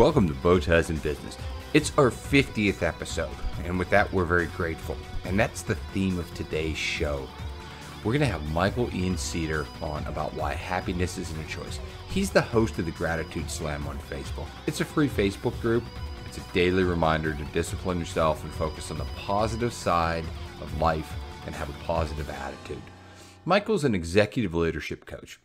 Welcome to Bowties in Business. It's our 50th episode, and with that, we're very grateful. And that's the theme of today's show. We're going to have Michael Ian Cedar on about why happiness isn't a choice. He's the host of the Gratitude Slam on Facebook. It's a free Facebook group. It's a daily reminder to discipline yourself and focus on the positive side of life and have a positive attitude. Michael's an executive leadership coach.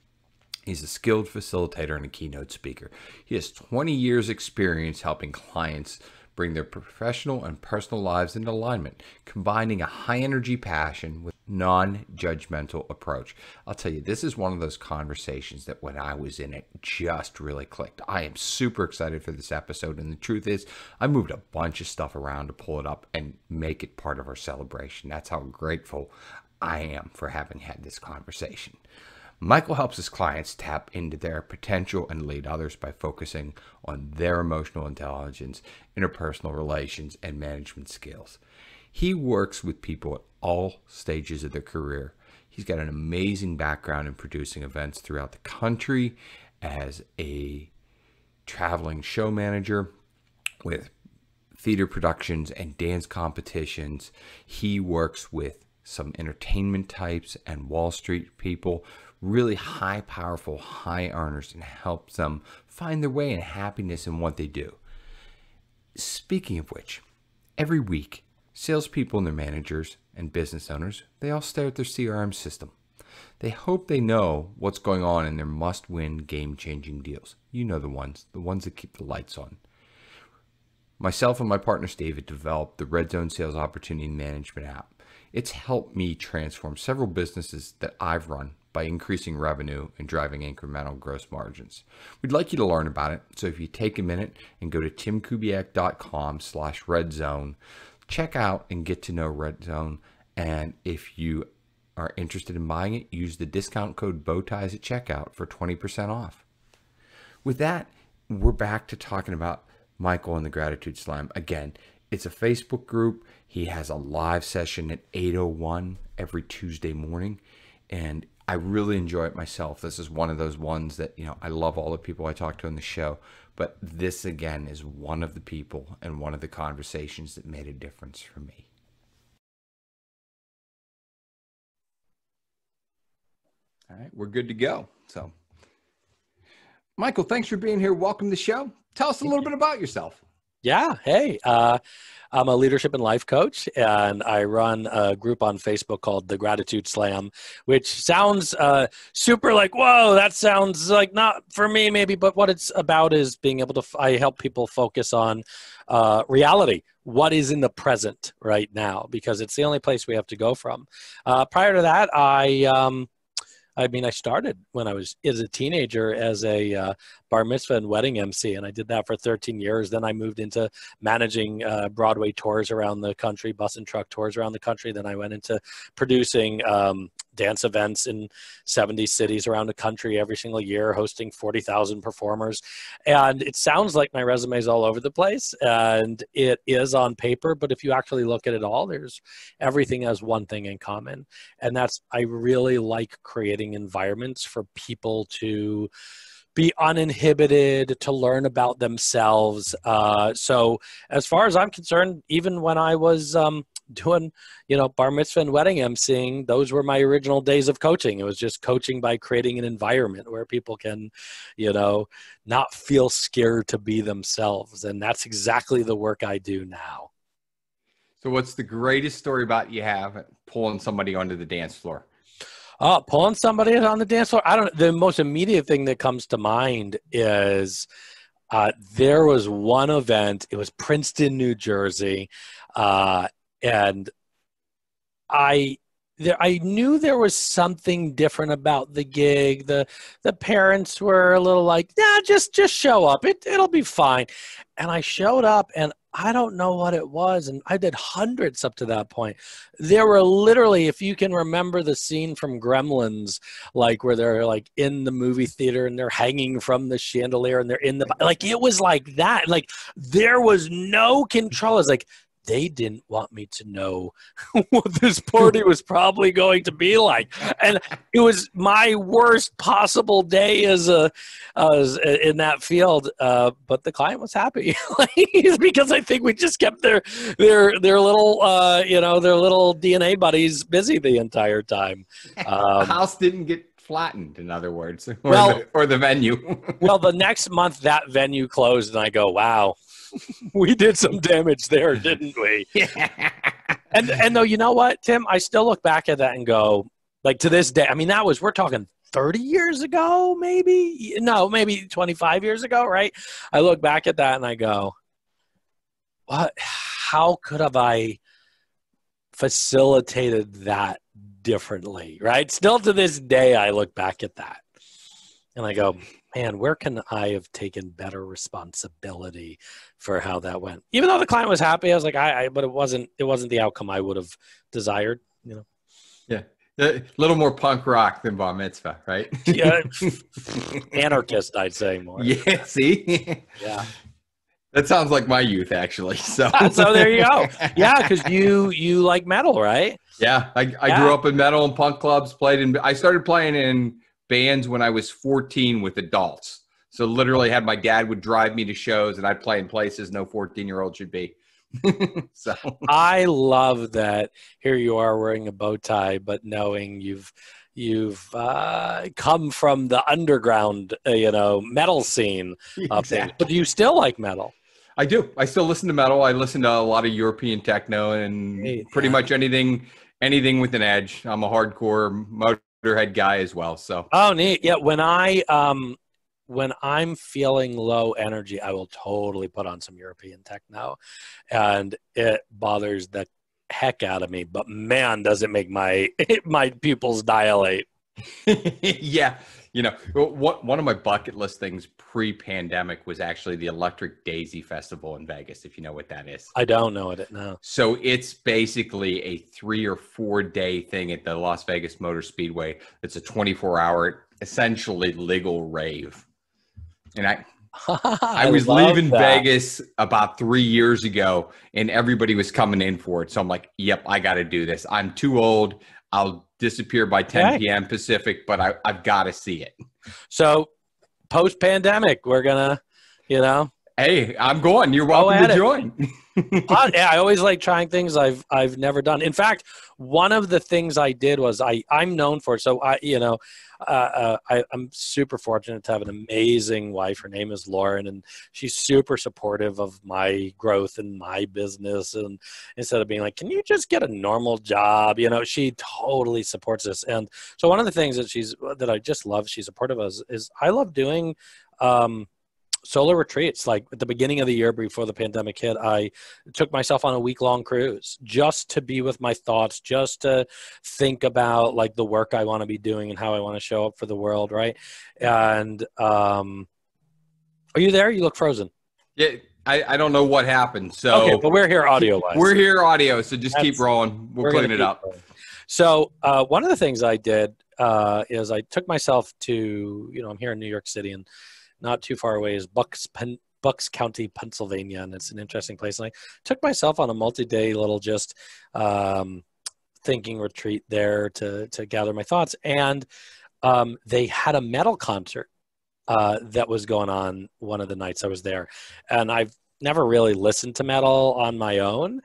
He's a skilled facilitator and a keynote speaker. He has 20 years' experience helping clients bring their professional and personal lives into alignment, combining a high energy passion with non-judgmental approach. I'll tell you, this is one of those conversations that when I was in it just really clicked. I am super excited for this episode and the truth is, I moved a bunch of stuff around to pull it up and make it part of our celebration. That's how grateful I am for having had this conversation. Michael helps his clients tap into their potential and lead others by focusing on their emotional intelligence, interpersonal relations, and management skills. He works with people at all stages of their career. He's got an amazing background in producing events throughout the country as a traveling show manager with theater productions and dance competitions. He works with some entertainment types and Wall Street people really high, powerful, high earners and helps them find their way and happiness in what they do. Speaking of which, every week, salespeople and their managers and business owners, they all stare at their CRM system. They hope they know what's going on in their must win game changing deals. You know the ones, the ones that keep the lights on. Myself and my partner David developed the Red Zone Sales Opportunity Management app. It's helped me transform several businesses that I've run by increasing revenue and driving incremental gross margins. We'd like you to learn about it. So if you take a minute and go to timkubiak.com slash redzone, check out and get to know Red Zone. And if you are interested in buying it, use the discount code BOWTIES at checkout for 20% off. With that, we're back to talking about Michael and the Gratitude Slam. Again, it's a Facebook group. He has a live session at 8.01 every Tuesday morning. And I really enjoy it myself. This is one of those ones that, you know, I love all the people I talk to on the show, but this again is one of the people and one of the conversations that made a difference for me. All right, we're good to go. So, Michael, thanks for being here. Welcome to the show. Tell us a little bit about yourself. Yeah. Hey, uh, I'm a leadership and life coach, and I run a group on Facebook called the Gratitude Slam, which sounds uh, super like, whoa, that sounds like not for me, maybe. But what it's about is being able to, I help people focus on uh, reality, what is in the present right now, because it's the only place we have to go from. Uh, prior to that, I, um, I mean, I started when I was as a teenager as a uh, bar mitzvah and wedding MC, and I did that for 13 years. Then I moved into managing uh, Broadway tours around the country, bus and truck tours around the country. Then I went into producing um, dance events in 70 cities around the country every single year, hosting 40,000 performers. And it sounds like my resume is all over the place, and it is on paper. But if you actually look at it all, there's everything has one thing in common, and that's I really like creating environments for people to be uninhibited to learn about themselves. Uh, so as far as i'm concerned even when i was um, doing you know bar mitzvah and wedding emceeing those were my original days of coaching. It was just coaching by creating an environment where people can you know not feel scared to be themselves. And that's exactly the work i do now. So what's the greatest story about you have pulling somebody onto the dance floor Oh, pulling somebody on the dance floor. I don't. The most immediate thing that comes to mind is uh, there was one event. It was Princeton, New Jersey, uh, and I there, I knew there was something different about the gig. The the parents were a little like, "Yeah, just just show up. It it'll be fine." And I showed up, and I don't know what it was. And I did hundreds up to that point. There were literally, if you can remember the scene from Gremlins, like where they're like in the movie theater and they're hanging from the chandelier and they're in the, like, it was like that. Like, there was no control. It's like, they didn't want me to know what this party was probably going to be like. And it was my worst possible day as a as in that field uh, but the client was happy. Because i think we just kept their their their little uh, you know their little dna buddies busy the entire time. Um, the house didn't get flattened in other words or, well, the, or the venue. Well the next month that venue closed and i go wow we did some damage there, didn't we? Yeah. And and though you know what, Tim, I still look back at that and go, like to this day. I mean, that was we're talking 30 years ago, maybe. No, maybe 25 years ago, right? I look back at that and I go, what? How could have I facilitated that differently? Right? Still to this day, I look back at that and I go, man, where can I have taken better responsibility for how that went? Even though the client was happy, I was like, I, I but it wasn't it wasn't the outcome I would have desired, you know. Yeah. A little more punk rock than bar mitzvah, right? yeah, anarchist, I'd say more. Yeah, see, yeah, that sounds like my youth, actually. So, so there you go. Yeah, because you you like metal, right? Yeah, I, I yeah. grew up in metal and punk clubs. Played in. I started playing in bands when I was 14 with adults. So literally had my dad would drive me to shows and I'd play in places no 14 year old should be. so I love that here you are wearing a bow tie, but knowing you've you've uh, come from the underground, uh, you know, metal scene exactly. But do you still like metal? I do. I still listen to metal. I listen to a lot of European techno and pretty yeah. much anything anything with an edge. I'm a hardcore head guy as well. So oh, neat. Yeah, when I um when I'm feeling low energy, I will totally put on some European techno, and it bothers the heck out of me. But man, does it make my my pupils dilate. yeah, you know, what one of my bucket list things pre-pandemic was actually the Electric Daisy Festival in Vegas. If you know what that is, I don't know it now. So it's basically a three or four day thing at the Las Vegas Motor Speedway. It's a 24 hour, essentially legal rave. And I, I was leaving that. Vegas about three years ago, and everybody was coming in for it. So I'm like, "Yep, I got to do this. I'm too old. I'll disappear by 10 okay. p.m. Pacific, but I, I've got to see it. So, post pandemic, we're gonna, you know. Hey, I'm going. You're welcome to it. join. yeah, I always like trying things I've I've never done. In fact, one of the things I did was I I'm known for. So I you know uh, uh, I, am super fortunate to have an amazing wife. Her name is Lauren, and she's super supportive of my growth and my business. And instead of being like, "Can you just get a normal job?" You know, she totally supports us. And so one of the things that she's that I just love, she's supportive of, is, is I love doing. Um, solo retreats. Like at the beginning of the year before the pandemic hit, I took myself on a week long cruise just to be with my thoughts, just to think about like the work I want to be doing and how I want to show up for the world, right? And um, are you there? You look frozen. Yeah. I, I don't know what happened. So okay, but we're here audio wise. We're here audio, so just That's, keep rolling. We'll clean it up. Rolling. So uh, one of the things I did uh, is I took myself to you know I'm here in New York City and not too far away is Bucks, Pen- Bucks County, Pennsylvania, and it's an interesting place. And I took myself on a multi-day little just um, thinking retreat there to to gather my thoughts, and um, they had a metal concert uh, that was going on one of the nights I was there, and I've never really listened to metal on my own,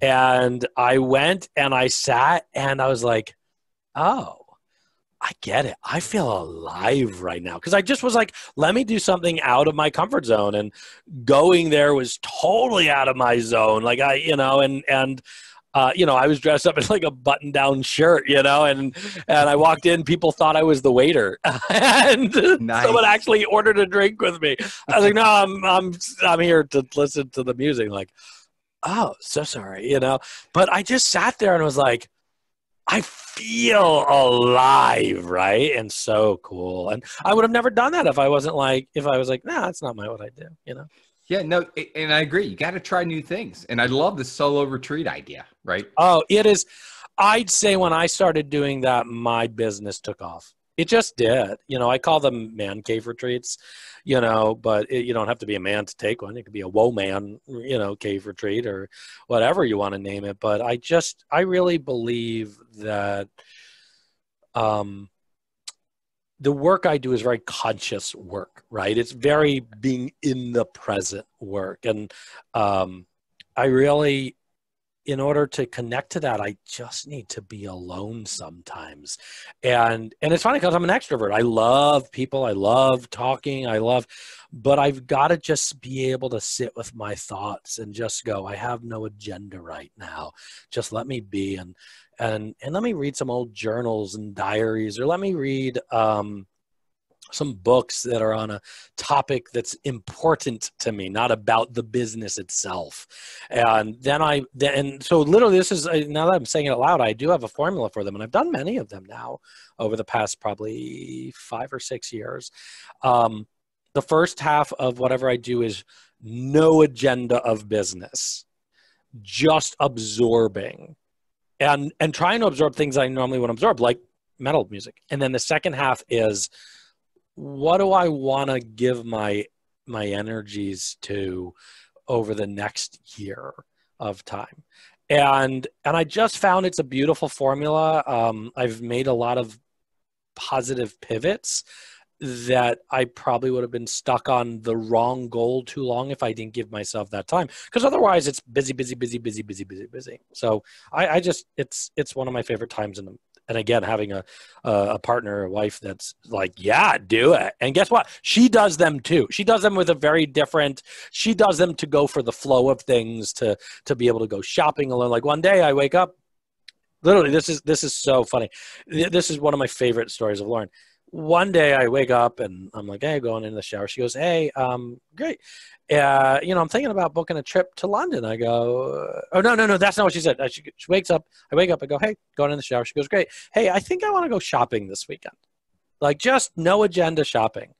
and I went and I sat and I was like, oh I get it. I feel alive right now because I just was like, let me do something out of my comfort zone, and going there was totally out of my zone. Like I, you know, and and uh, you know, I was dressed up in like a button-down shirt, you know, and and I walked in, people thought I was the waiter, and nice. someone actually ordered a drink with me. I was like, no, I'm I'm I'm here to listen to the music. Like, oh, so sorry, you know. But I just sat there and was like I feel alive, right? And so cool. And I would have never done that if I wasn't like, if I was like, nah, that's not my what I do, you know? Yeah, no, and I agree. You got to try new things. And I love the solo retreat idea, right? Oh, it is. I'd say when I started doing that, my business took off. It just did. You know, I call them man cave retreats, you know, but it, you don't have to be a man to take one. It could be a woe man, you know, cave retreat or whatever you want to name it. But I just, I really believe that um, the work I do is very conscious work, right? It's very being in the present work. And um, I really in order to connect to that i just need to be alone sometimes. And and it's funny because i'm an extrovert. I love people. I love talking. I love but i've got to just be able to sit with my thoughts and just go i have no agenda right now. Just let me be and and and let me read some old journals and diaries or let me read um some books that are on a topic that's important to me, not about the business itself. And then I, and so literally, this is now that I'm saying it out loud, I do have a formula for them, and I've done many of them now over the past probably five or six years. Um, the first half of whatever I do is no agenda of business, just absorbing and and trying to absorb things I normally wouldn't absorb, like metal music. And then the second half is what do I want to give my my energies to over the next year of time? And and I just found it's a beautiful formula. Um, I've made a lot of positive pivots that I probably would have been stuck on the wrong goal too long if I didn't give myself that time. Because otherwise, it's busy, busy, busy, busy, busy, busy, busy. So I, I just it's it's one of my favorite times in the and again having a a partner a wife that's like yeah do it. And guess what? She does them too. She does them with a very different she does them to go for the flow of things to to be able to go shopping alone. Like one day i wake up literally this is this is so funny. This is one of my favorite stories of lauren one day I wake up and I'm like, hey, going in the shower. She goes, hey, um, great. Uh, you know, I'm thinking about booking a trip to London. I go, oh, no, no, no, that's not what she said. She, she wakes up. I wake up. I go, hey, going in the shower. She goes, great. Hey, I think I want to go shopping this weekend. Like, just no agenda shopping.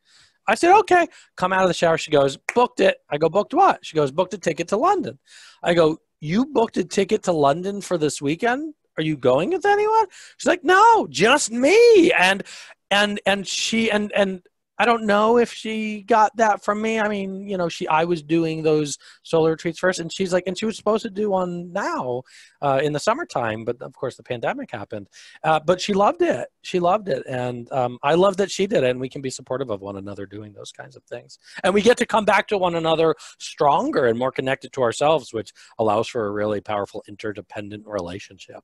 I said, okay. Come out of the shower. She goes, booked it. I go, booked what? She goes, booked a ticket to London. I go, you booked a ticket to London for this weekend? Are you going with anyone? She's like, no, just me. And and and she and and I don't know if she got that from me. I mean, you know, she I was doing those solo retreats first, and she's like, and she was supposed to do one now uh, in the summertime, but of course the pandemic happened. Uh, but she loved it. She loved it, and um, I love that she did it. And we can be supportive of one another doing those kinds of things, and we get to come back to one another stronger and more connected to ourselves, which allows for a really powerful interdependent relationship.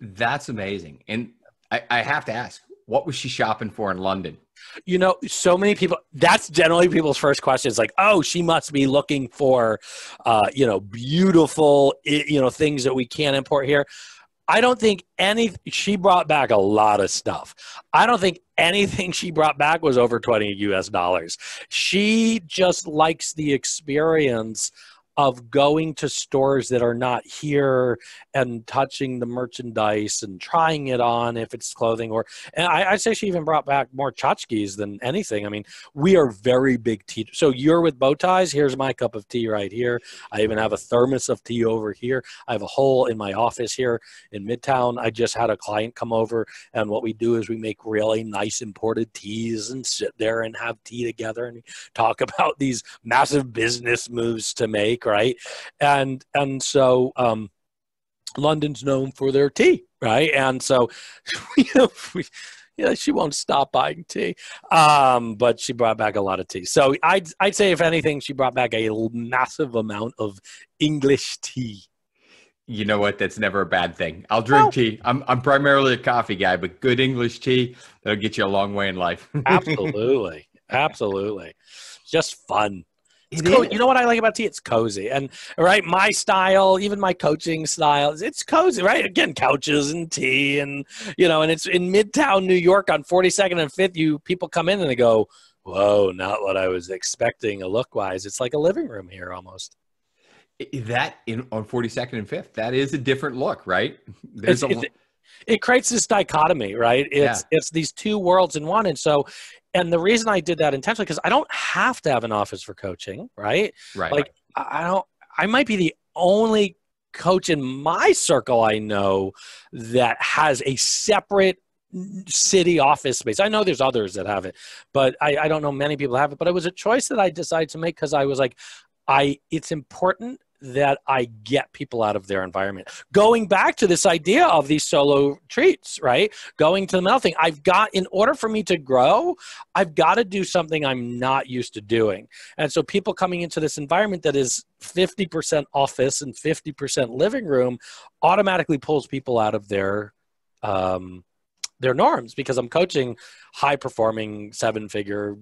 That's amazing, and I, I have to ask what was she shopping for in London? You know, so many people. That's generally people's first question. Is like, oh, she must be looking for, uh, you know, beautiful, you know, things that we can't import here. I don't think any. She brought back a lot of stuff. I don't think anything she brought back was over twenty U.S. dollars. She just likes the experience of going to stores that are not here and touching the merchandise and trying it on if it's clothing or and I, say she even brought back more tchotchkes than anything. I mean, we are very big tea. So you're with bow ties. Here's my cup of tea right here. I even have a thermos of tea over here. I have a hole in my office here in Midtown. I just had a client come over, and what we do is we make really nice imported teas and sit there and have tea together and talk about these massive business moves to make right? And and so um, London's known for their tea, right? And so you know, we, you know, she won't stop buying tea, um, but she brought back a lot of tea. So I'd I'd say if anything, she brought back a massive amount of English tea. You know what? That's never a bad thing. I'll drink oh. tea. I'm I'm primarily a coffee guy, but good English tea that'll get you a long way in life. Absolutely, absolutely, just fun. It's co- you know what I like about tea? It's cozy. And right, my style, even my coaching style, it's cozy, right? Again, couches and tea and you know, and it's in Midtown New York on 42nd and 5th, you people come in and they go, "Whoa, not what I was expecting a look wise." It's like a living room here almost. That in on 42nd and 5th, that is a different look, right? There's it's, a it, creates this dichotomy, right? It's yeah. it's these two worlds in one. And so and the reason I did that intentionally because I don't have to have an office for coaching, right? Right. Like I don't. I might be the only coach in my circle I know that has a separate city office space. I know there's others that have it, but I, I don't know many people have it. But it was a choice that I decided to make because I was like, I it's important that I get people out of their environment. Going back to this idea of these solo treats, right? Going to the melting. I've got, in order for me to grow, I've got to do something I'm not used to doing. And so people coming into this environment that is 50% office and 50% living room automatically pulls people out of their um, their norms because I'm coaching high performing seven figure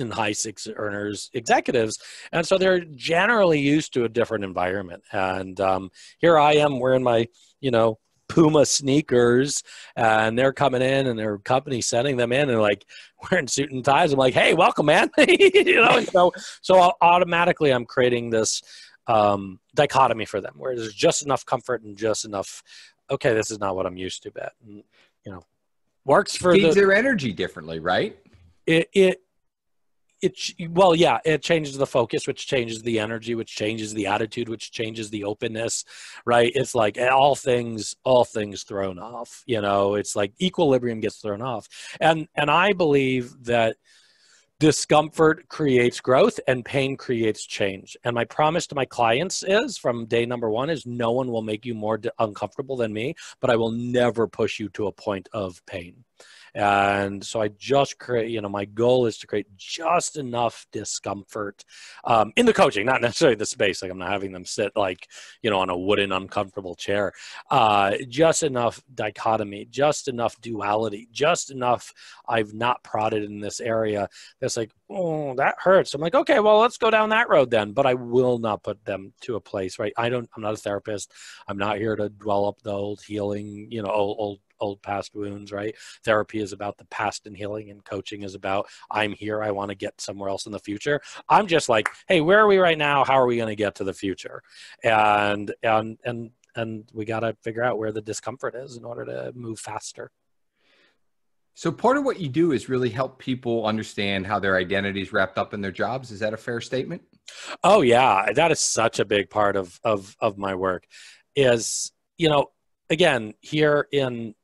and high six earners executives and so they're generally used to a different environment. And um, here i am wearing my you know puma sneakers and they're coming in and their company sending them in and like wearing suit and ties. I'm like hey welcome man. You know so so automatically i'm creating this um, dichotomy for them where there's just enough comfort and just enough okay this is not what i'm used to bet and, you know works for feeds the, their energy differently, right? It it it well yeah it changes the focus which changes the energy which changes the attitude which changes the openness right? It's like eh, all things all things thrown off you know? It's like equilibrium gets thrown off. And and i believe that discomfort creates growth and pain creates change. And my promise to my clients is from day number one is no one will make you more uncomfortable than me but i will never push you to a point of pain and so I just create, you know, my goal is to create just enough discomfort um, in the coaching, not necessarily the space. Like I'm not having them sit like, you know, on a wooden, uncomfortable chair. Uh, just enough dichotomy, just enough duality, just enough I've not prodded in this area that's like, oh, that hurts. I'm like, okay, well, let's go down that road then. But I will not put them to a place, right? I don't, I'm not a therapist. I'm not here to dwell up the old healing, you know, old, old old past wounds, right? Therapy is about the past and healing, and coaching is about I'm here, I want to get somewhere else in the future. I'm just like, hey, where are we right now? How are we going to get to the future? And and and and we got to figure out where the discomfort is in order to move faster. So part of what you do is really help people understand how their identity is wrapped up in their jobs. Is that a fair statement? Oh yeah, that is such a big part of of of my work. Is you know again here in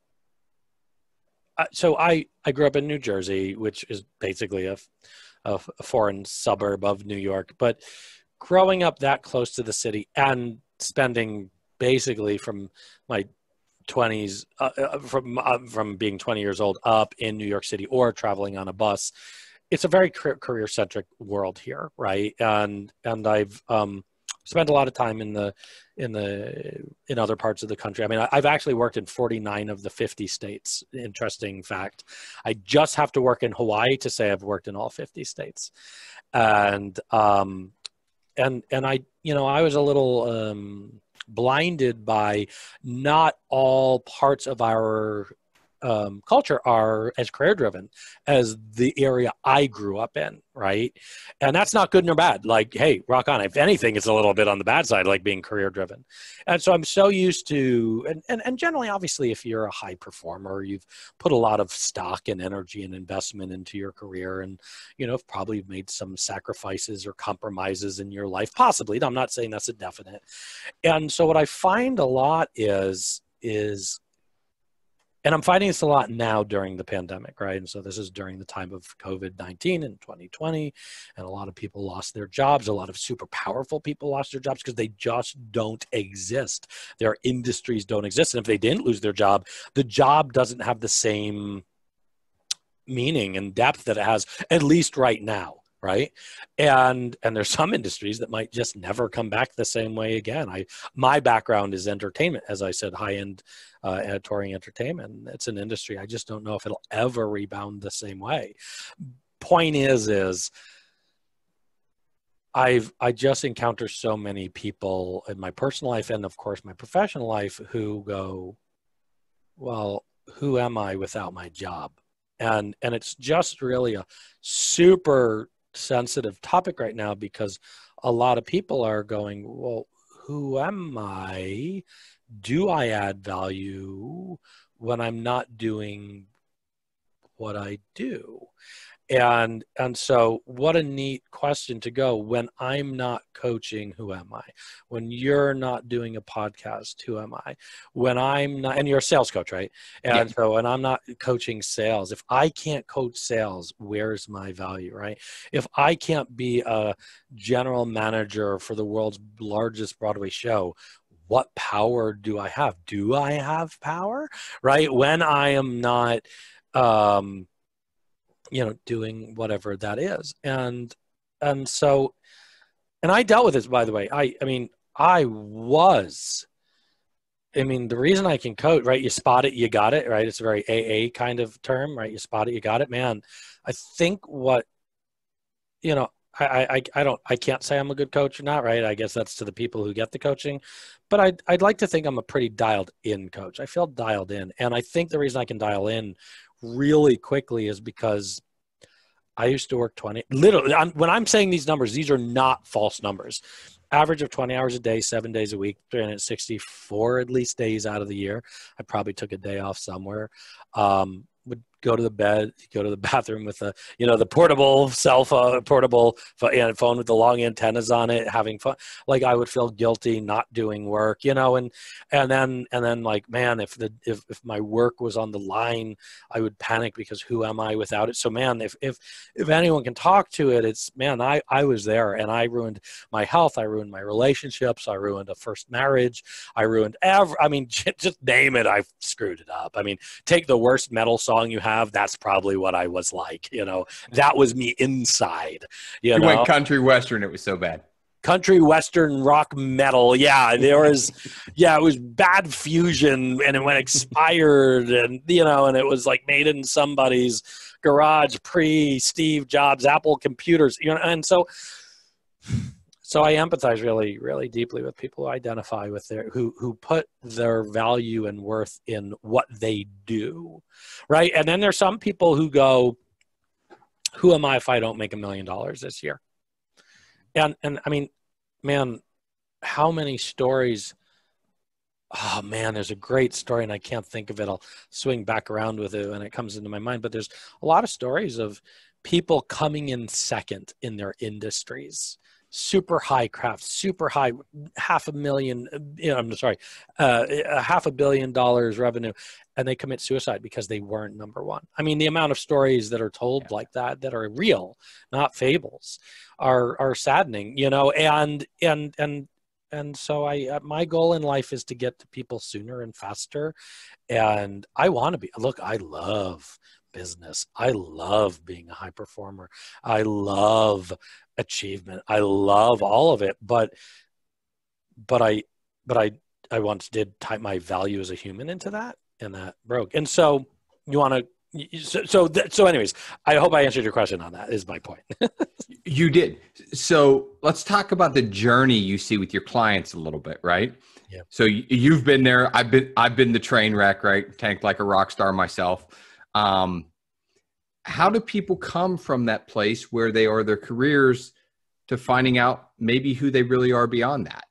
uh, so I I grew up in New Jersey, which is basically a, a foreign suburb of New York. But growing up that close to the city and spending basically from my 20s uh, uh, from uh, from being 20 years old up in New York City or traveling on a bus it's a very career centric world here right and and I've um spent a lot of time in the in the in other parts of the country. I mean, I've actually worked in 49 of the 50 states. Interesting fact. I just have to work in Hawaii to say I've worked in all 50 states, and um, and and I you know I was a little um, blinded by not all parts of our um, culture are as career driven as the area I grew up in, right? And that's not good nor bad. Like, hey, rock on. If anything, it's a little bit on the bad side, like being career driven. And so I'm so used to, and, and, and generally, obviously, if you're a high performer, you've put a lot of stock and energy and investment into your career and, you know, probably made some sacrifices or compromises in your life, possibly. I'm not saying that's a definite. And so what I find a lot is, is and I'm finding this a lot now during the pandemic, right? And so this is during the time of COVID 19 and 2020. And a lot of people lost their jobs. A lot of super powerful people lost their jobs because they just don't exist. Their industries don't exist. And if they didn't lose their job, the job doesn't have the same meaning and depth that it has, at least right now right? And and there's some industries that might just never come back the same way again. I my background is entertainment as i said high end uh, touring entertainment it's an industry i just don't know if it'll ever rebound the same way. Point is is I've I just encounter so many people in my personal life and of course my professional life who go, well, who am I without my job? And and it's just really a super sensitive topic right now because a lot of people are going, well, who am I? Do I add value when I'm not doing what I do? And and so what a neat question to go when i'm not coaching who am i? When you're not doing a podcast who am i? When i'm not and you're a sales coach right? And yeah. so when i'm not coaching sales if i can't coach sales where's my value right? If i can't be a general manager for the world's largest broadway show what power do i have? Do i have power right? When i am not um you know doing whatever that is and and so and i dealt with this by the way i i mean i was i mean the reason i can coach right you spot it you got it right it's a very aa kind of term right you spot it you got it man i think what you know I, I, I don't I can't say I'm a good coach or not, right? I guess that's to the people who get the coaching. But I'd I'd like to think I'm a pretty dialed in coach. I feel dialed in. And I think the reason I can dial in really quickly is because I used to work 20, literally, I'm, when I'm saying these numbers, these are not false numbers. Average of 20 hours a day, seven days a week, 364 at least days out of the year. I probably took a day off somewhere. Um, would go to the bed, go to the bathroom with the, you know, the portable cell phone, portable phone with the long antennas on it, having fun. Like I would feel guilty not doing work, you know, and and then and then like, man, if the if if my work was on the line, I would panic because who am I without it? So man, if if if anyone can talk to it, it's man, I I was there and I ruined my health, I ruined my relationships, I ruined a first marriage, I ruined every. I mean, just name it, I screwed it up. I mean, take the worst metal song you have, that's probably what I was like. You know, that was me inside. You, you know? went country western. It was so bad. Country western rock metal. Yeah, there was, yeah, it was bad fusion, and it went expired, and you know, and it was like made in somebody's garage pre Steve Jobs Apple computers. You know, and so so I empathize really, really deeply with people who identify with their who who put their value and worth in what they do, right? And then there's some people who go, "Who am I if I don't make a million dollars this year?" And and I mean, man, how many stories? Oh man, there's a great story, and I can't think of it. I'll swing back around with it when it comes into my mind. But there's a lot of stories of people coming in second in their industries super high craft, super high, half a million, you know, I'm sorry, uh, a half a billion dollars revenue, and they commit suicide because they weren't number one. I mean, the amount of stories that are told yeah. like that that are real, not fables, are are saddening, you know, and and and and so I uh, my goal in life is to get to people sooner and faster, and I want to be. Look, I love business. I love being a high performer. I love achievement. I love all of it, but but I but I I once did type my value as a human into that, and that broke. And so you want to. So so, so anyways, I hope I answered your question on that. Is my point. you did. So let's talk about the journey you see with your clients a little bit, right? Yeah. So you've been there. I've been I've been the train wreck, right? Tanked like a rock star myself. Um, how do people come from that place where they are their careers to finding out maybe who they really are beyond that?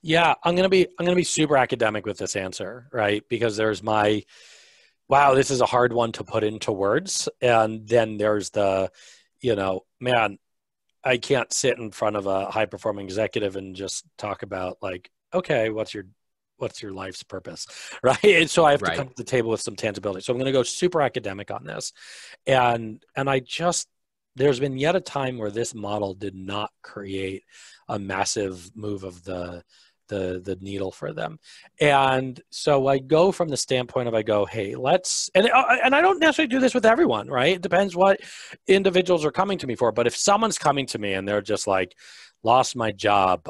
Yeah, I'm gonna be I'm gonna be super academic with this answer, right? Because there's my wow, this is a hard one to put into words, and then there's the, you know, man, I can't sit in front of a high performing executive and just talk about like, okay, what's your what's your life's purpose right? And so i have to come to the table with some tangibility. So i'm going to go super academic on this. And and i just there's been yet a time where this model did not create a massive move of the the the needle for them. And so i go from the standpoint of i go hey let's and uh, and i don't necessarily do this with everyone right? It depends what individuals are coming to me for. But if someone's coming to me and they're just like lost my job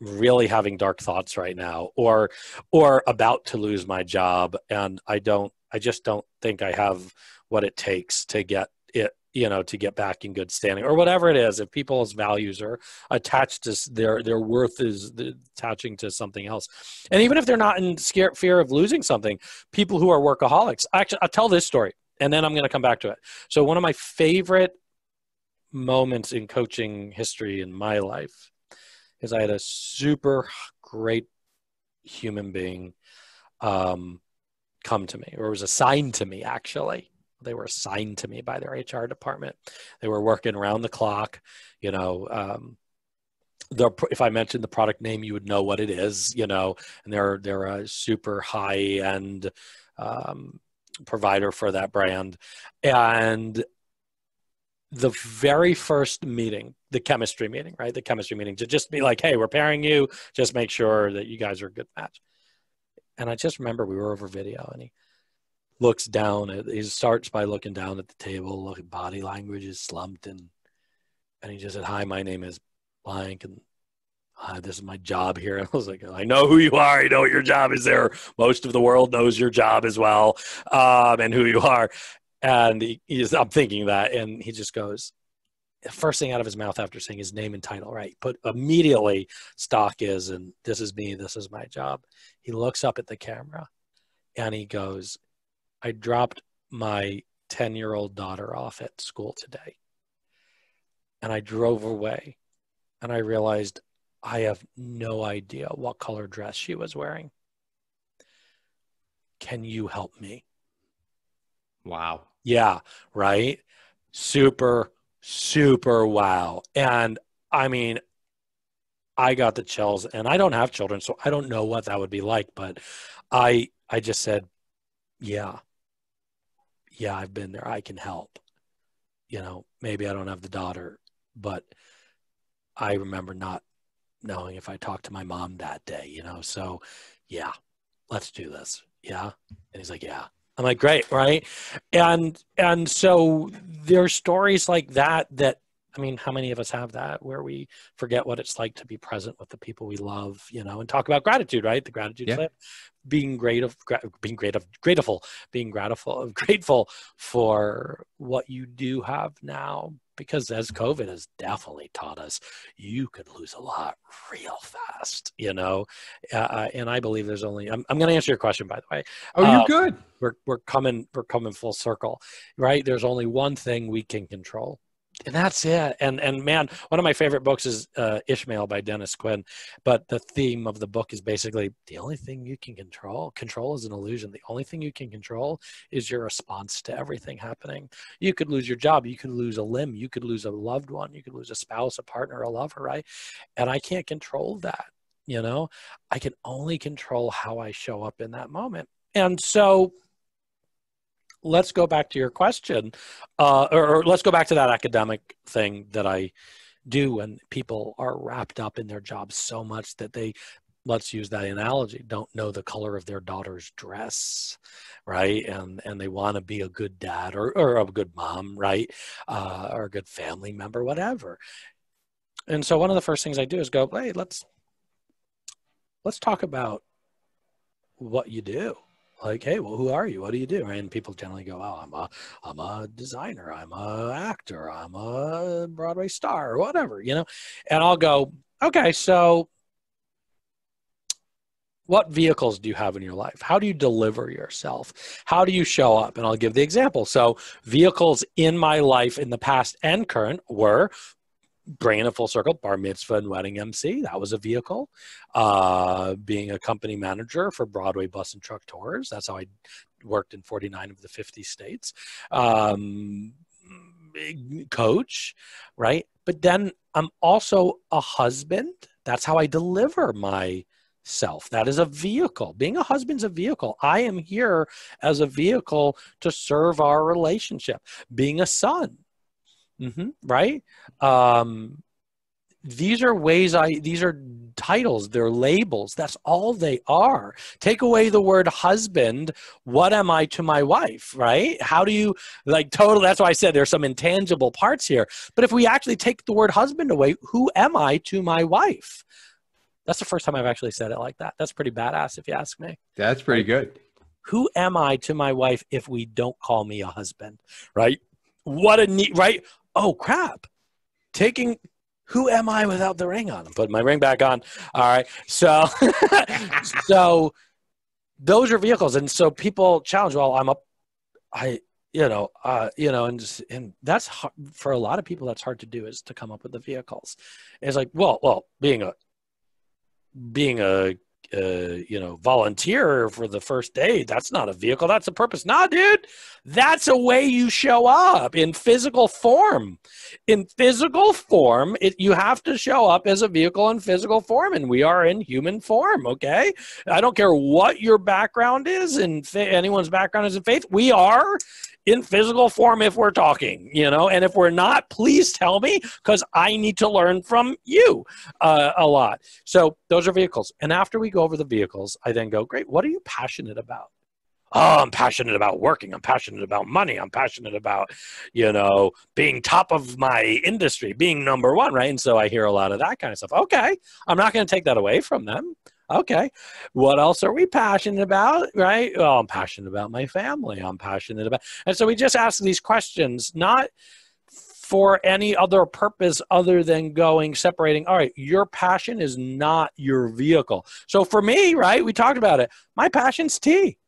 really having dark thoughts right now or or about to lose my job. And i don't i just don't think i have what it takes to get it you know to get back in good standing or whatever it is. If people's values are attached to their their worth is attaching to something else. And even if they're not in scare, fear of losing something people who are workaholics actually i'll tell this story and then i'm going to come back to it. So one of my favorite moments in coaching history in my life is I had a super great human being um, come to me, or was assigned to me actually. they were assigned to me by their hr department they were working around the clock you know um, if I mentioned the product name, you would know what it is, you know, and they're they're a super high end um, provider for that brand, and the very first meeting, the chemistry meeting, right? The chemistry meeting to just be like, hey, we're pairing you, just make sure that you guys are a good match. And I just remember we were over video, and he looks down at he starts by looking down at the table, look at body language is slumped and and he just said, Hi, my name is blank and uh, this is my job here. I was like, I know who you are. I know what your job is there. Most of the world knows your job as well um, and who you are. And he, he's, I'm thinking that. And he just goes, first thing out of his mouth after saying his name and title, right? But immediately stock is, and this is me, this is my job. He looks up at the camera and he goes, I dropped my 10 year old daughter off at school today. And I drove away and I realized I have no idea what color dress she was wearing. Can you help me? Wow. Yeah, right? Super, super wow. And I mean, I got the chills and I don't have children, so I don't know what that would be like, but I I just said, yeah. Yeah, I've been there. I can help. You know, maybe I don't have the daughter, but I remember not knowing if I talked to my mom that day, you know. So, yeah, let's do this. Yeah. And he's like, yeah. I'm like, great, right? And and so there's stories like that that I mean, how many of us have that where we forget what it's like to be present with the people we love, you know, and talk about gratitude, right? The gratitude yeah. being great of being great of grateful, being grateful, grateful for what you do have now, because as COVID has definitely taught us, you could lose a lot real fast, you know. Uh, and I believe there's only. I'm, I'm going to answer your question, by the way. Oh, you're um, good. We're we're coming we're coming full circle, right? There's only one thing we can control, and that's it. And and man, one of my favorite books is uh, Ishmael by Dennis Quinn. But the theme of the book is basically the only thing you can control. Control is an illusion. The only thing you can control is your response to everything happening. You could lose your job. You could lose a limb. You could lose a loved one. You could lose a spouse, a partner, a lover, right? And I can't control that. You know, I can only control how I show up in that moment. And so let's go back to your question, uh, or, or, let's go back to that academic thing that I do when people are wrapped up in their jobs so much that they let's use that analogy don't know the color of their daughter's dress right? And and they want to be a good dad or, or a good mom right? Uh, or a good family member whatever. And so one of the first things i do is go hey let's let's talk about what you do like, hey, well, who are you? What do you do? And people generally go, oh, I'm a, I'm a designer, I'm a actor, I'm a Broadway star, or whatever, you know. And I'll go, okay, so what vehicles do you have in your life? How do you deliver yourself? How do you show up? And I'll give the example. So, vehicles in my life in the past and current were bringing it full circle, bar mitzvah and wedding MC, that was a vehicle. Uh, being a company manager for Broadway bus and truck tours, that's how I worked in 49 of the 50 states. Um, coach, right? But then I'm also a husband. That's how I deliver my self. That is a vehicle. Being a husband's a vehicle. I am here as a vehicle to serve our relationship. Being a son, mm-hmm, right? Um, these are ways I, these are titles, they're labels. That's all they are. Take away the word husband. What am I to my wife, right? How do you, like, total, that's why I said there's some intangible parts here. But if we actually take the word husband away, who am I to my wife? That's the first time I've actually said it like that. That's pretty badass if you ask me. That's pretty good. Who am I to my wife if we don't call me a husband, right? What a neat, right? Oh crap, taking who am I without the ring on? I'm putting my ring back on. All right. So, so those are vehicles. And so people challenge, well, I'm up, I, you know, uh, you know, and just, and that's hard, for a lot of people, that's hard to do is to come up with the vehicles. It's like, well, well, being a, being a uh, you know, volunteer for the first aid. That's not a vehicle. That's a purpose. Nah, dude, that's a way you show up in physical form. In physical form, it, you have to show up as a vehicle in physical form, and we are in human form. Okay, I don't care what your background is, and anyone's background is in faith. We are in physical form if we're talking, you know, and if we're not, please tell me because I need to learn from you uh, a lot. So those are vehicles. And after we go over the vehicles, I then go, great, what are you passionate about? oh i'm passionate about working i'm passionate about money i'm passionate about you know being top of my industry being number one right and so i hear a lot of that kind of stuff okay i'm not going to take that away from them Okay. What else are we passionate about? Right. Well, I'm passionate about my family. I'm passionate about. And so we just ask these questions, not for any other purpose other than going separating. All right. Your passion is not your vehicle. So for me, right, we talked about it. My passion's tea.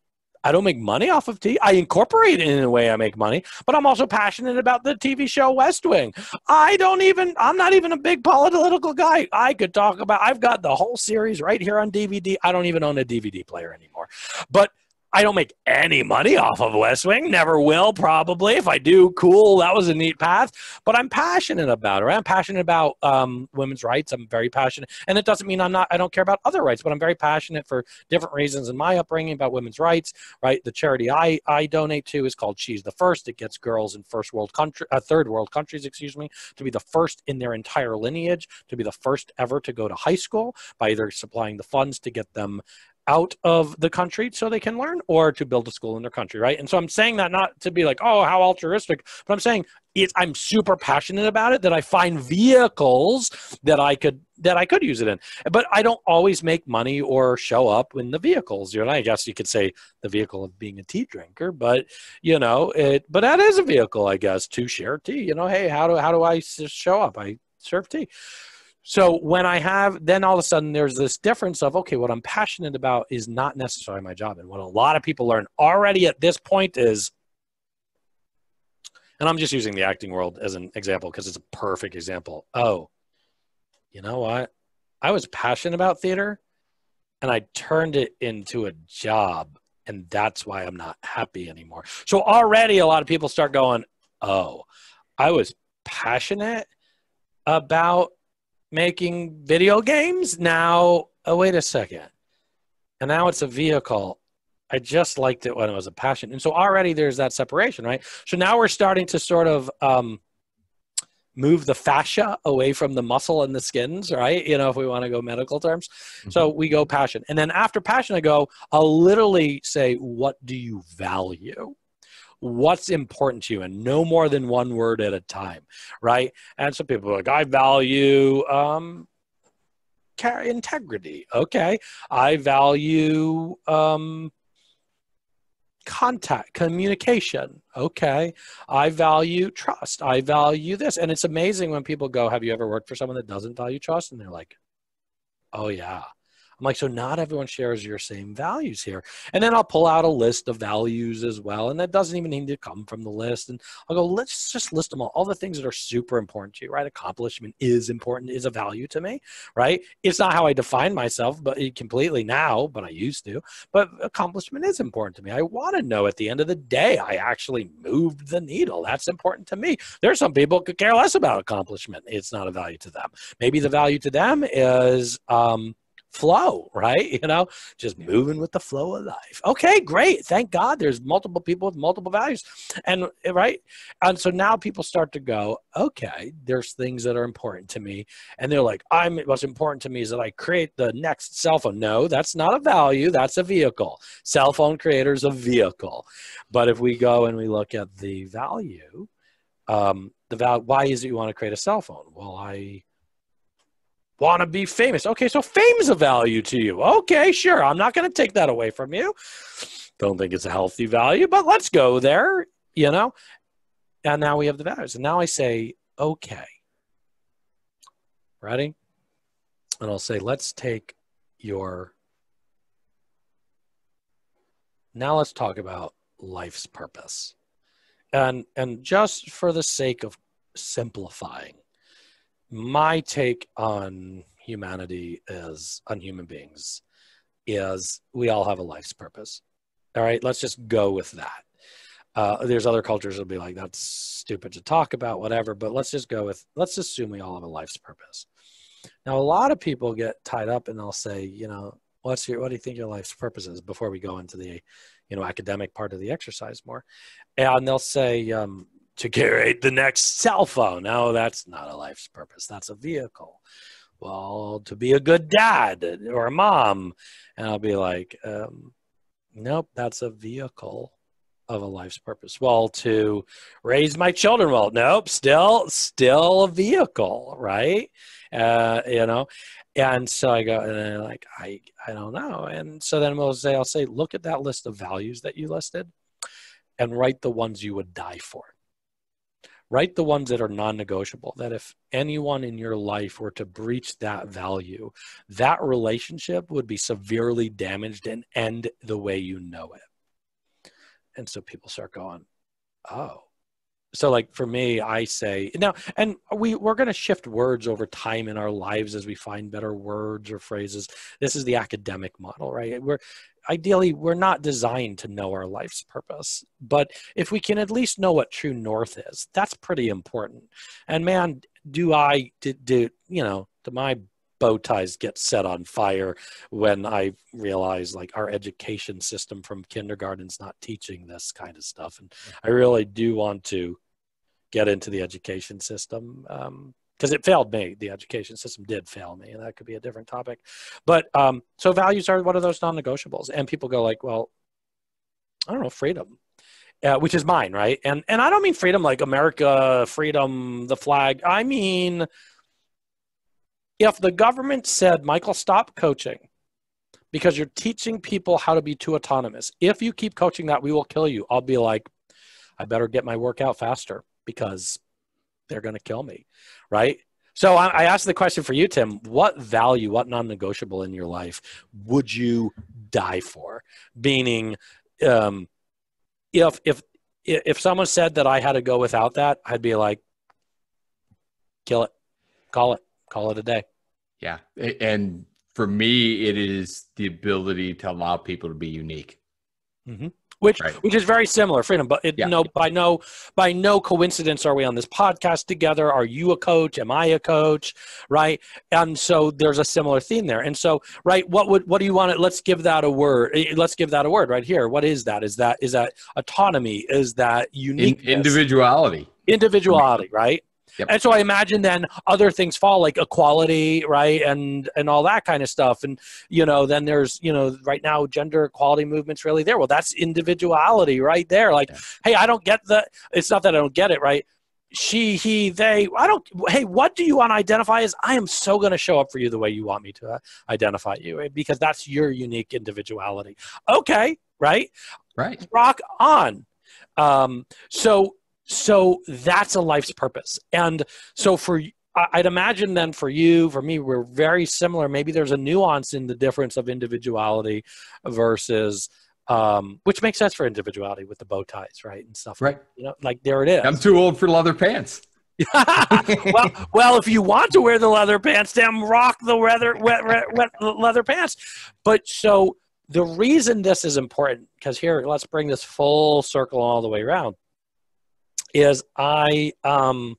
I don't make money off of tea. I incorporate it in a way I make money, but I'm also passionate about the TV show West Wing. I don't even, I'm not even a big political guy. I could talk about, I've got the whole series right here on DVD. I don't even own a DVD player anymore. But I don't make any money off of West Wing. Never will, probably. If I do, cool. That was a neat path. But I'm passionate about it. Right? I'm passionate about um, women's rights. I'm very passionate, and it doesn't mean I'm not. I don't care about other rights, but I'm very passionate for different reasons in my upbringing about women's rights. Right? The charity I I donate to is called She's the First. It gets girls in first world country, uh, third world countries, excuse me, to be the first in their entire lineage, to be the first ever to go to high school by either supplying the funds to get them out of the country so they can learn or to build a school in their country right? And so i'm saying that not to be like oh how altruistic but i'm saying it's i'm super passionate about it that i find vehicles that i could that i could use it in. But i don't always make money or show up in the vehicles. You know i guess you could say the vehicle of being a tea drinker but you know it but that is a vehicle i guess to share tea. You know hey how do how do i show up? I serve tea so when I have, then all of a sudden there's this difference of, okay, what I'm passionate about is not necessarily my job. And what a lot of people learn already at this point is, and I'm just using the acting world as an example because it's a perfect example. Oh, you know what? I was passionate about theater and I turned it into a job. And that's why I'm not happy anymore. So already a lot of people start going, oh, I was passionate about making video games. Now, oh, wait a second. And now it's a vehicle. I just liked it when it was a passion. And so already there's that separation, right? So now we're starting to sort of um, move the fascia away from the muscle and the skins, right? You know, if we want to go medical terms. Mm-hmm. So we go passion. And then after passion, I go, I'll literally say, what do you value? What's important to you and no more than one word at a time right? And some people are like i value um integrity. Okay. I value um contact communication. Okay. I value trust. I value this. And it's amazing when people go have you ever worked for someone that doesn't value trust? And they're like oh yeah I'm like, so not everyone shares your same values here. And then I'll pull out a list of values as well. And that doesn't even need to come from the list. And I'll go, let's just list them all. All the things that are super important to you, right? Accomplishment is important, is a value to me, right? It's not how I define myself, but completely now, but I used to. But accomplishment is important to me. I want to know at the end of the day, I actually moved the needle. That's important to me. There's some people could care less about accomplishment. It's not a value to them. Maybe the value to them is, um, flow, right? You know, just moving with the flow of life. Okay, great. Thank God there's multiple people with multiple values. And right? And so now people start to go, okay, there's things that are important to me. And they're like, I'm what's important to me is that I create the next cell phone. No, that's not a value, that's a vehicle. Cell phone creators a vehicle. But if we go and we look at the value, um, the value why is it you want to create a cell phone? Well, I want to be famous. Okay, so fame's a value to you. Okay, sure. I'm not going to take that away from you. Don't think it's a healthy value, but let's go there, you know? And now we have the values. And now I say, okay. Ready? And I'll say, let's take your. Now let's talk about life's purpose. And and just for the sake of simplifying, my take on humanity is on human beings is we all have a life's purpose. All right, let's just go with that. Uh, there's other cultures that'll be like, that's stupid to talk about, whatever, but let's just go with, let's assume we all have a life's purpose. Now, a lot of people get tied up and they'll say, you know, what's your, what do you think your life's purpose is before we go into the, you know, academic part of the exercise more? And they'll say, um, to create the next cell phone. No, that's not a life's purpose. That's a vehicle. Well, to be a good dad or a mom. And I'll be like, um, nope, that's a vehicle of a life's purpose. Well, to raise my children well, nope, still, still a vehicle, right? Uh, you know, and so I go, and I'm like, I, I don't know. And so then we'll say, I'll say, look at that list of values that you listed and write the ones you would die for write the ones that are non-negotiable that if anyone in your life were to breach that value that relationship would be severely damaged and end the way you know it. And so people start going oh so like for me i say now and we we're going to shift words over time in our lives as we find better words or phrases. This is the academic model right? We're ideally we're not designed to know our life's purpose but if we can at least know what true north is that's pretty important. And man do i do, do you know do my bow ties get set on fire when i realize like our education system from kindergarten's not teaching this kind of stuff and i really do want to get into the education system um, because it failed me. The education system did fail me, and that could be a different topic. But um, so values are one of those non-negotiables, and people go like, "Well, I don't know, freedom." Uh, which is mine, right? And and I don't mean freedom like America, freedom, the flag. I mean, if the government said, "Michael, stop coaching," because you're teaching people how to be too autonomous. If you keep coaching that, we will kill you. I'll be like, I better get my workout faster because they're going to kill me, right? So I, I asked the question for you, Tim. What value, what non-negotiable in your life would you die for? Meaning, um, if if if someone said that I had to go without that, I'd be like, kill it, call it, call it a day. Yeah, and for me, it is the ability to allow people to be unique. Mm-hmm. Which right. which is very similar freedom but it, yeah. no by no by no coincidence are we on this podcast together. Are you a coach? Am i a coach? Right? And so there's a similar theme there. And so right what would what do you want to let's give that a word eh, let's give that a word right here. What is that? Is that is that autonomy? Is that unique individuality. Individuality right Yep. And so I imagine then other things fall like equality, right, and and all that kind of stuff. And you know, then there's you know, right now gender equality movement's really there. Well, that's individuality right there. Like, yeah. hey, I don't get the. It's not that I don't get it, right? She, he, they. I don't. Hey, what do you want to identify as? I am so going to show up for you the way you want me to uh, identify you, right? because that's your unique individuality. Okay, right, right. Rock on. Um, so so that's a life's purpose. And so for I'd imagine then for you, for me, we're very similar. Maybe there's a nuance in the difference of individuality versus, um, which makes sense for individuality with the bow ties, right, and stuff. Right. You know, like there it is. I'm too old for leather pants. well, well, if you want to wear the leather pants, then rock the leather, wet, wet, wet leather pants. But so the reason this is important, because here, let's bring this full circle all the way around is I, um,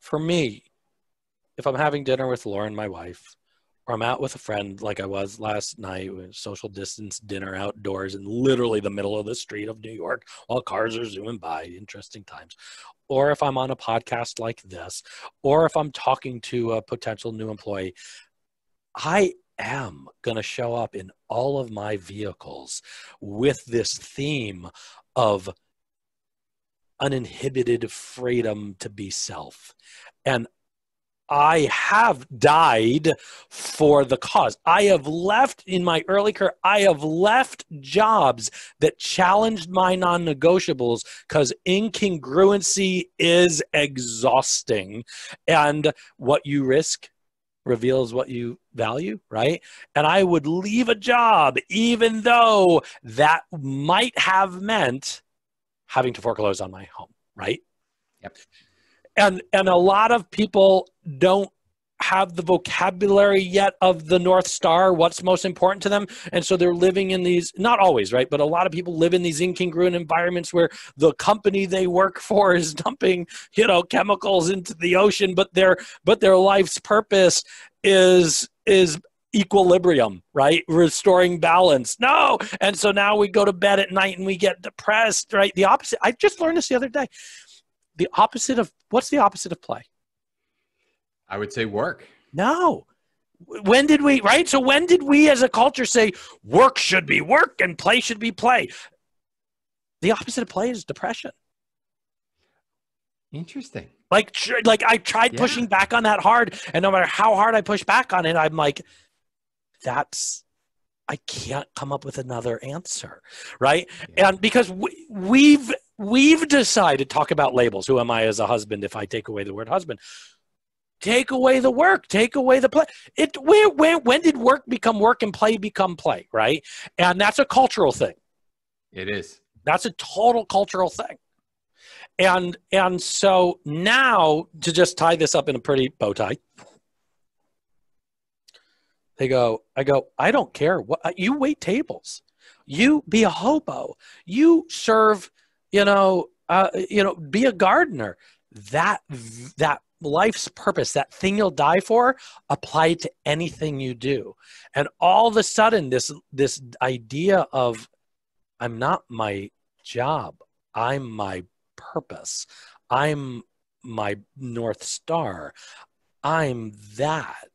for me, if I'm having dinner with Lauren, my wife, or I'm out with a friend like I was last night, social distance dinner outdoors in literally the middle of the street of New York while cars are zooming by, interesting times. Or if I'm on a podcast like this, or if I'm talking to a potential new employee, I am going to show up in all of my vehicles with this theme of uninhibited freedom to be self. And I have died for the cause. I have left in my early career, I have left jobs that challenged my non negotiables because incongruency is exhausting. And what you risk reveals what you value, right? And I would leave a job even though that might have meant having to foreclose on my home, right? Yep. And and a lot of people don't have the vocabulary yet of the North Star, what's most important to them. And so they're living in these, not always, right? But a lot of people live in these incongruent environments where the company they work for is dumping, you know, chemicals into the ocean, but their but their life's purpose is is equilibrium, right? Restoring balance. No. And so now we go to bed at night and we get depressed, right? The opposite. I just learned this the other day. The opposite of what's the opposite of play? I would say work. No. When did we, right? So when did we as a culture say work should be work and play should be play? The opposite of play is depression. Interesting. Like, like I tried yeah. pushing back on that hard, and no matter how hard I push back on it, I'm like, that's I can't come up with another answer, right? Yeah. And because we, we've we've decided talk about labels. Who am I as a husband if I take away the word husband? Take away the work, take away the play. It where, where when did work become work and play become play, right? And that's a cultural thing. It is. That's a total cultural thing. And and so now to just tie this up in a pretty bow tie. They go, I go, I don't care. What you wait tables. You be a hobo. You serve, you know, uh, you know, be a gardener. That that life's purpose, that thing you'll die for, apply to anything you do. And all of a sudden, this this idea of I'm not my job, I'm my purpose, I'm my north star, I'm that.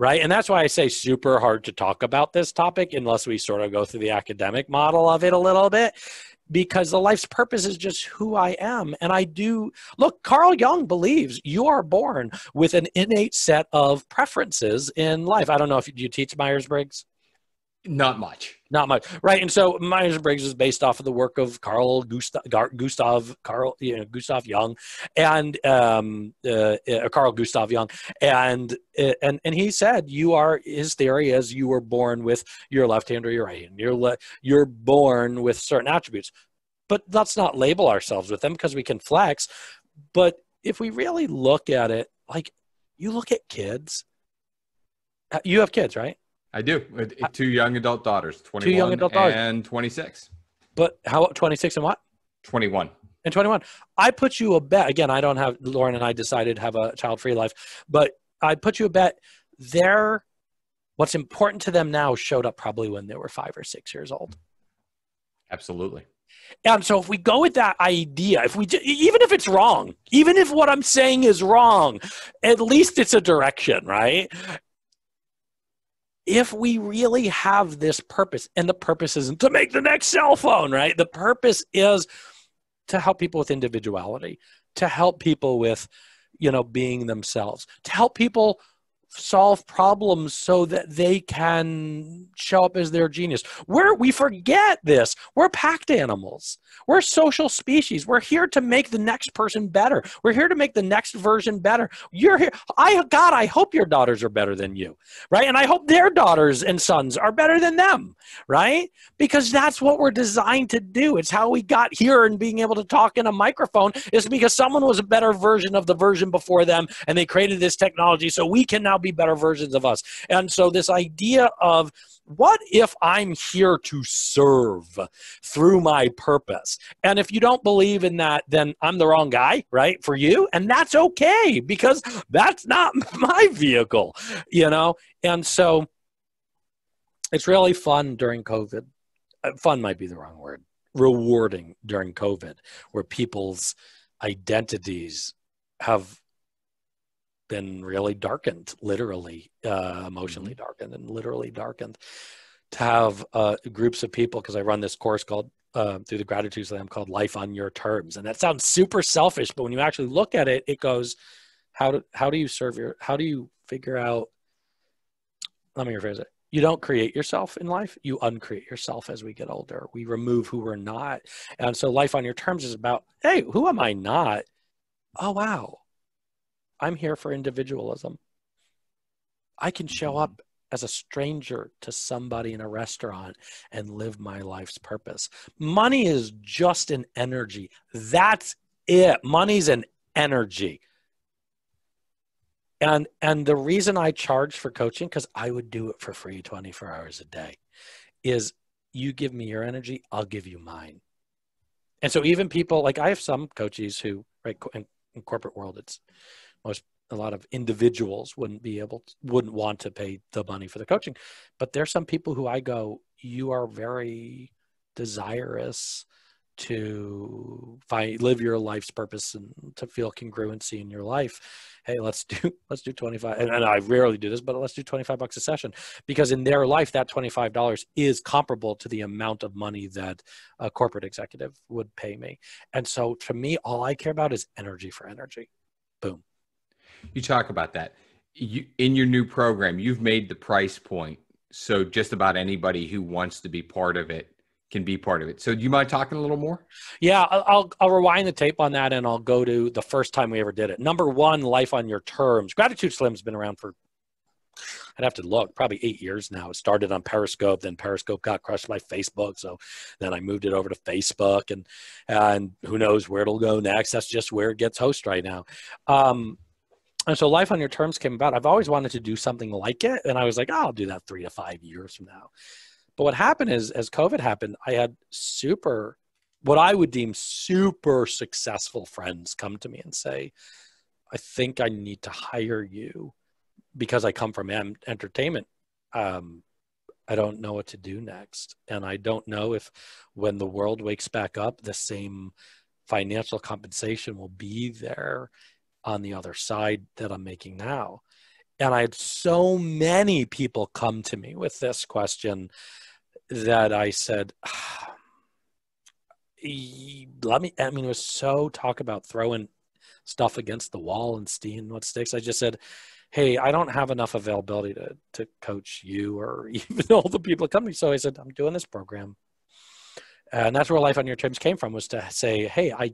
Right. And that's why I say super hard to talk about this topic unless we sort of go through the academic model of it a little bit because the life's purpose is just who I am. And I do look, Carl Jung believes you are born with an innate set of preferences in life. I don't know if you teach Myers Briggs. Not much. Not much. Right. And so Myers Briggs is based off of the work of Carl Gustav, Gustav Carl, you know, Gustav Jung and um, uh, uh, Carl Gustav Jung. And, uh, and, and he said, you are, his theory is you were born with your left hand or your right hand. You're, le- you're born with certain attributes. But let's not label ourselves with them because we can flex. But if we really look at it, like you look at kids, uh, you have kids, right? I do. Uh, two young adult daughters, 21 young adult daughters. and 26. But how 26 and what? 21. And 21. I put you a bet. Again, I don't have, Lauren and I decided to have a child free life, but I put you a bet. Their, what's important to them now showed up probably when they were five or six years old. Absolutely. And so if we go with that idea, if we even if it's wrong, even if what I'm saying is wrong, at least it's a direction, right? If we really have this purpose, and the purpose isn't to make the next cell phone, right? The purpose is to help people with individuality, to help people with, you know, being themselves, to help people solve problems so that they can show up as their genius. We're, we forget this. We're packed animals. We're social species. We're here to make the next person better. We're here to make the next version better. You're here. I God, I hope your daughters are better than you, right? And I hope their daughters and sons are better than them, right? Because that's what we're designed to do. It's how we got here and being able to talk in a microphone is because someone was a better version of the version before them and they created this technology so we can now be better versions of us. And so, this idea of what if I'm here to serve through my purpose? And if you don't believe in that, then I'm the wrong guy, right, for you. And that's okay because that's not my vehicle, you know? And so, it's really fun during COVID. Uh, fun might be the wrong word. Rewarding during COVID, where people's identities have been really darkened, literally, uh, emotionally mm-hmm. darkened, and literally darkened. To have uh, groups of people, because I run this course called uh, through the gratitude slam called Life on Your Terms, and that sounds super selfish, but when you actually look at it, it goes, how do how do you serve your? How do you figure out? Let me rephrase it. You don't create yourself in life, you uncreate yourself as we get older. We remove who we're not. And so life on your terms is about, hey, who am I not? Oh wow. I'm here for individualism. I can show mm-hmm. up as a stranger to somebody in a restaurant and live my life's purpose. Money is just an energy. That's it. Money's an energy. and and the reason i charge for coaching because i would do it for free 24 hours a day is you give me your energy i'll give you mine and so even people like i have some coaches who right in, in corporate world it's most a lot of individuals wouldn't be able to, wouldn't want to pay the money for the coaching. But there's some people who i go you are very desirous to find live your life's purpose and to feel congruency in your life. Hey let's do let's do 25 and, and, i rarely do this but let's do 25 bucks a session. Because in their life that $25 is comparable to the amount of money that a corporate executive would pay me. And so to me all i care about is energy for energy. Boom you talk about that you in your new program you've made the price point so just about anybody who wants to be part of it can be part of it. So do you mind talking a little more? Yeah, I'll, I'll rewind the tape on that and I'll go to the first time we ever did it. Number one, life on your terms. Gratitude Slam's been around for I'd have to look, probably eight years now. It started on Periscope, then Periscope got crushed by Facebook. So then I moved it over to Facebook and and who knows where it'll go next. That's just where it gets host right now. Um, and so life on your terms came about. I've always wanted to do something like it. And I was like, oh, I'll do that three to five years from now. But what happened is, as COVID happened, I had super, what I would deem super successful friends come to me and say, I think I need to hire you because I come from entertainment. Um, I don't know what to do next. And I don't know if when the world wakes back up, the same financial compensation will be there on the other side that I'm making now. And I had so many people come to me with this question that I said, let me, I mean, it was so talk about throwing stuff against the wall and seeing what sticks. I just said, hey, I don't have enough availability to, to coach you or even all the people that at company. So I said, I'm doing this program. And that's where Life on Your Terms came from was to say, hey, I,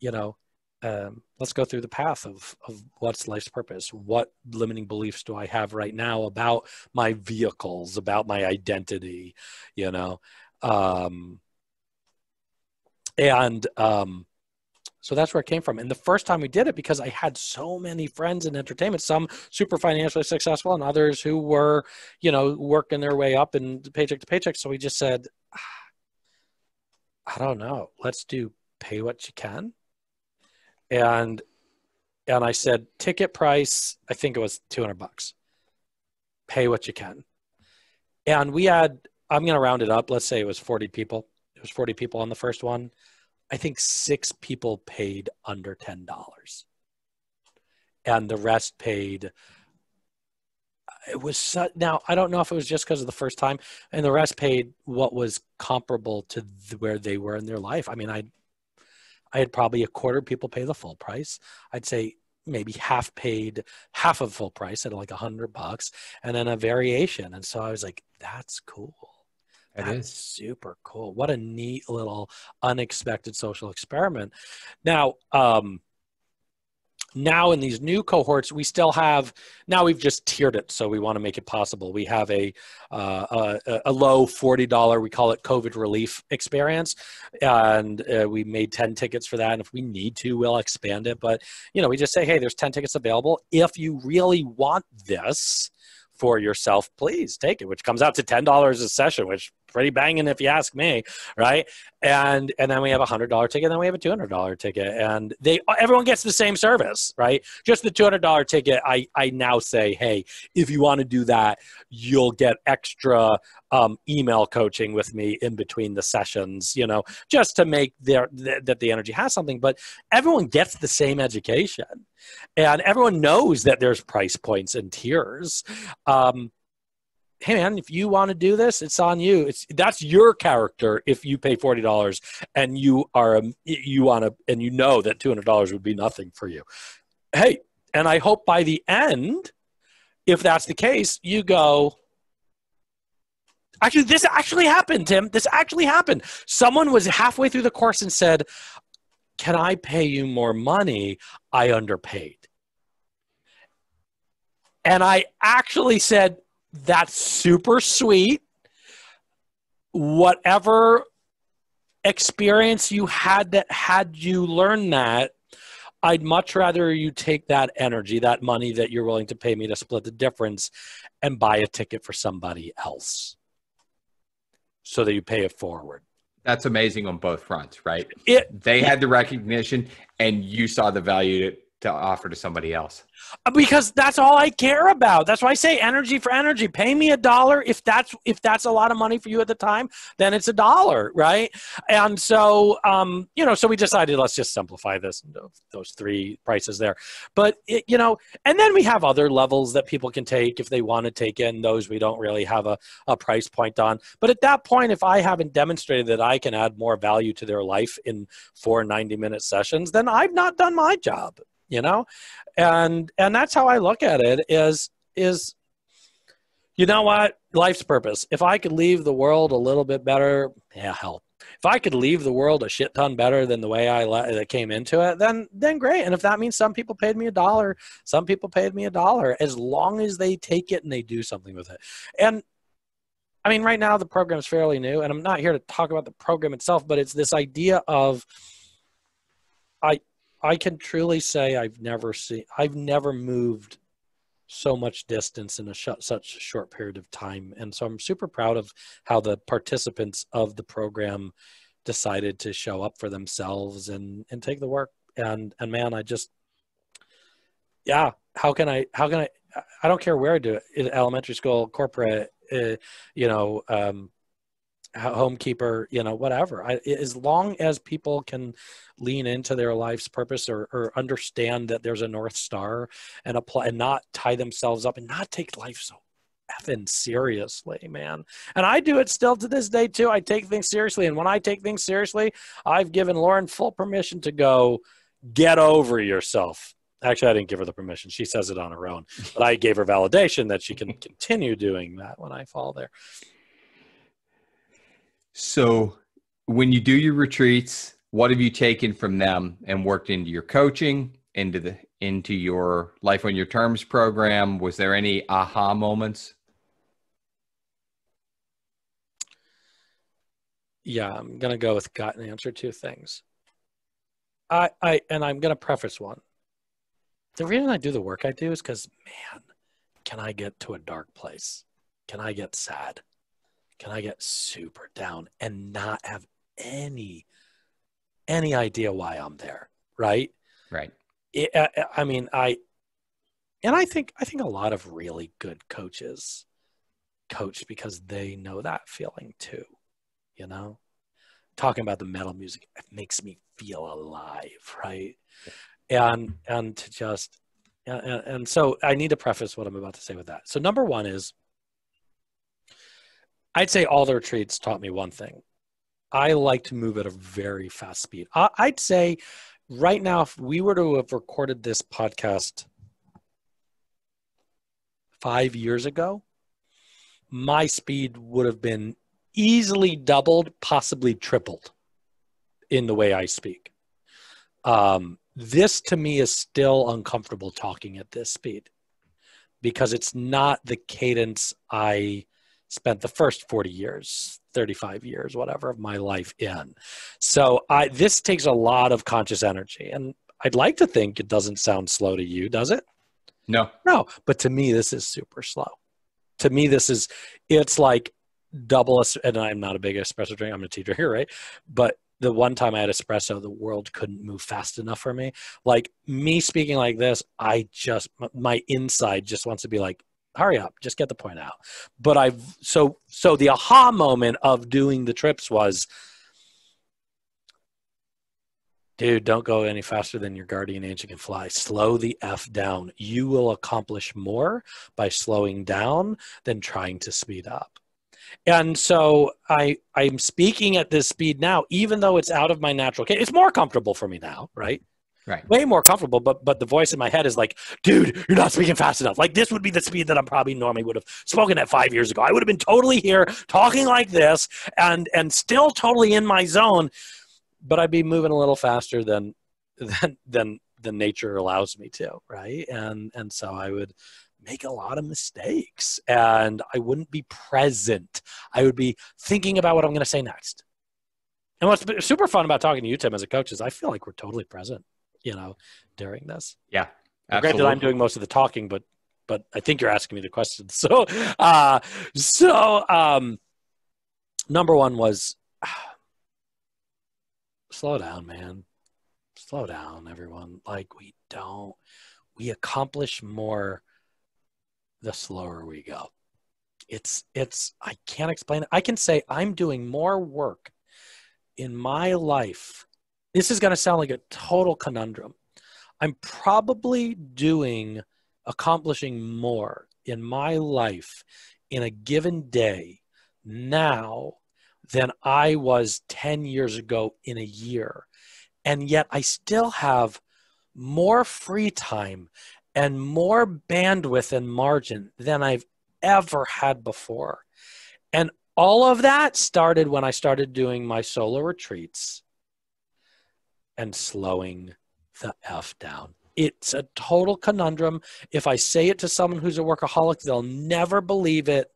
you know, um, let's go through the path of, of what's life's purpose. What limiting beliefs do I have right now about my vehicles, about my identity, you know? Um, and um, so that's where it came from. And the first time we did it, because I had so many friends in entertainment, some super financially successful and others who were, you know, working their way up and paycheck to paycheck. So we just said, ah, I don't know, let's do pay what you can and and I said ticket price. I think it was two hundred bucks. Pay what you can, and we had. I'm going to round it up. Let's say it was forty people. It was forty people on the first one. I think six people paid under ten dollars, and the rest paid. It was so, now I don't know if it was just because of the first time, and the rest paid what was comparable to where they were in their life. I mean, I I had probably a quarter people pay the full price. I'd say maybe half paid half of full price at like a hundred bucks and then a variation. And so I was like, that's cool. That's is. super cool. What a neat little unexpected social experiment. Now, um, now in these new cohorts we still have now we've just tiered it so we want to make it possible. We have a uh, a, a, low $40 we call it covid relief experience and uh, we made 10 tickets for that and if we need to we'll expand it but you know we just say hey there's 10 tickets available. If you really want this for yourself, please take it, which comes out to $10 a session, which pretty banging if you ask me, right? And and then we have a hundred dollar ticket, then we have a two hundred dollar ticket, and they everyone gets the same service, right? Just the two hundred dollar ticket. I I now say, hey, if you want to do that, you'll get extra um, email coaching with me in between the sessions, you know, just to make their th- that the energy has something. But everyone gets the same education, and everyone knows that there's price points and tiers. Um, hey man, if you want to do this, it's on you. It's that's your character. If you pay forty dollars and you are a, you want to and you know that two hundred dollars would be nothing for you, hey, and I hope by the end, if that's the case, you go Actually, this actually happened, Tim. This actually happened. Someone was halfway through the course and said, Can I pay you more money? I underpaid. And I actually said, That's super sweet. Whatever experience you had that had you learn that, I'd much rather you take that energy, that money that you're willing to pay me to split the difference, and buy a ticket for somebody else so that you pay it forward. That's amazing on both fronts, right? It, they had the recognition and you saw the value to, offer to somebody else. because that's all I care about. That's why I say energy for energy. Pay me a dollar if that's if that's a lot of money for you at the time, then it's a dollar, right? And so, um, you know, so we decided let's just simplify this those three prices there. But it, you know, and then we have other levels that people can take if they want to take in those we don't really have a, a price point on. But at that point, if I haven't demonstrated that I can add more value to their life in four 90 minute sessions, then I've not done my job you know? And and that's how i look at it is is you know what? Life's purpose. If i could leave the world a little bit better yeah hell. If i could leave the world a shit ton better than the way i le- came into it then then great. And if that means some people paid me a dollar some people paid me a dollar as long as they take it and they do something with it. And i mean right now the program is fairly new and i'm not here to talk about the program itself but it's this idea of i I can truly say I've never seen, I've never moved so much distance in a sh- such a short period of time. And so I'm super proud of how the participants of the program decided to show up for themselves and, and take the work. And, and man, I just, yeah, how can I, how can I, I don't care where I do it, elementary school, corporate, uh, you know, um, homekeeper, you know, whatever. I, as long as people can lean into their life's purpose or, or understand that there's a north star and apply and not tie themselves up and not take life so effing seriously, man. And I do it still to this day too. I take things seriously, and when I take things seriously, I've given Lauren full permission to go get over yourself. Actually, I didn't give her the permission. She says it on her own, but I gave her validation that she can continue doing that when I fall there. So, when you do your retreats, what have you taken from them and worked into your coaching, into the into your life on your terms program? Was there any aha moments? Yeah, I'm gonna go with gut and answer two things. I I and I'm gonna preface one. The reason I do the work I do is because man, can I get to a dark place? Can I get sad? Can I get super down and not have any any idea why I'm there, right? Right. It, I, I mean, I and I think I think a lot of really good coaches coach because they know that feeling too, you know. Talking about the metal music it makes me feel alive, right? And and to just and, and so I need to preface what I'm about to say with that. So number one is I'd say all the retreats taught me one thing. I like to move at a very fast speed. I'd say right now, if we were to have recorded this podcast five years ago, my speed would have been easily doubled, possibly tripled in the way I speak. Um, this to me is still uncomfortable talking at this speed because it's not the cadence I spent the first 40 years 35 years whatever of my life in. So i this takes a lot of conscious energy and i'd like to think it doesn't sound slow to you does it? No. No but to me this is super slow. To me this is it's like double and i'm not a big espresso drinker i'm a tea drinker right? But the one time I had espresso, the world couldn't move fast enough for me. Like me speaking like this, I just, my inside just wants to be like, hurry up just get the point out. But i've so so the aha moment of doing the trips was dude don't go any faster than your guardian angel can fly. Slow the f down. You will accomplish more by slowing down than trying to speed up. And so i i'm speaking at this speed now even though it's out of my natural it's more comfortable for me now right right. Way more comfortable but but the voice in my head is like dude you're not speaking fast enough. Like this would be the speed that i probably normally would have spoken at five years ago. I would have been totally here talking like this and and still totally in my zone but i'd be moving a little faster than than than than nature allows me to right? And and so i would make a lot of mistakes and i wouldn't be present. I would be thinking about what i'm going to say next. And what's super fun about talking to you tim as a coach is i feel like we're totally present you know, during this. Yeah. Granted, I'm doing most of the talking, but but I think you're asking me the question. So, uh, so um, number one was slow down, man. Slow down, everyone. Like we don't, we accomplish more the slower we go. It's it's I can't explain it. I can say I'm doing more work in my life. This is going to sound like a total conundrum. I'm probably doing accomplishing more in my life in a given day now than I was 10 years ago in a year. And yet I still have more free time and more bandwidth and margin than I've ever had before. And all of that started when I started doing my solo retreats and slowing the F down. It's a total conundrum. If I say it to someone who's a workaholic, they'll never believe it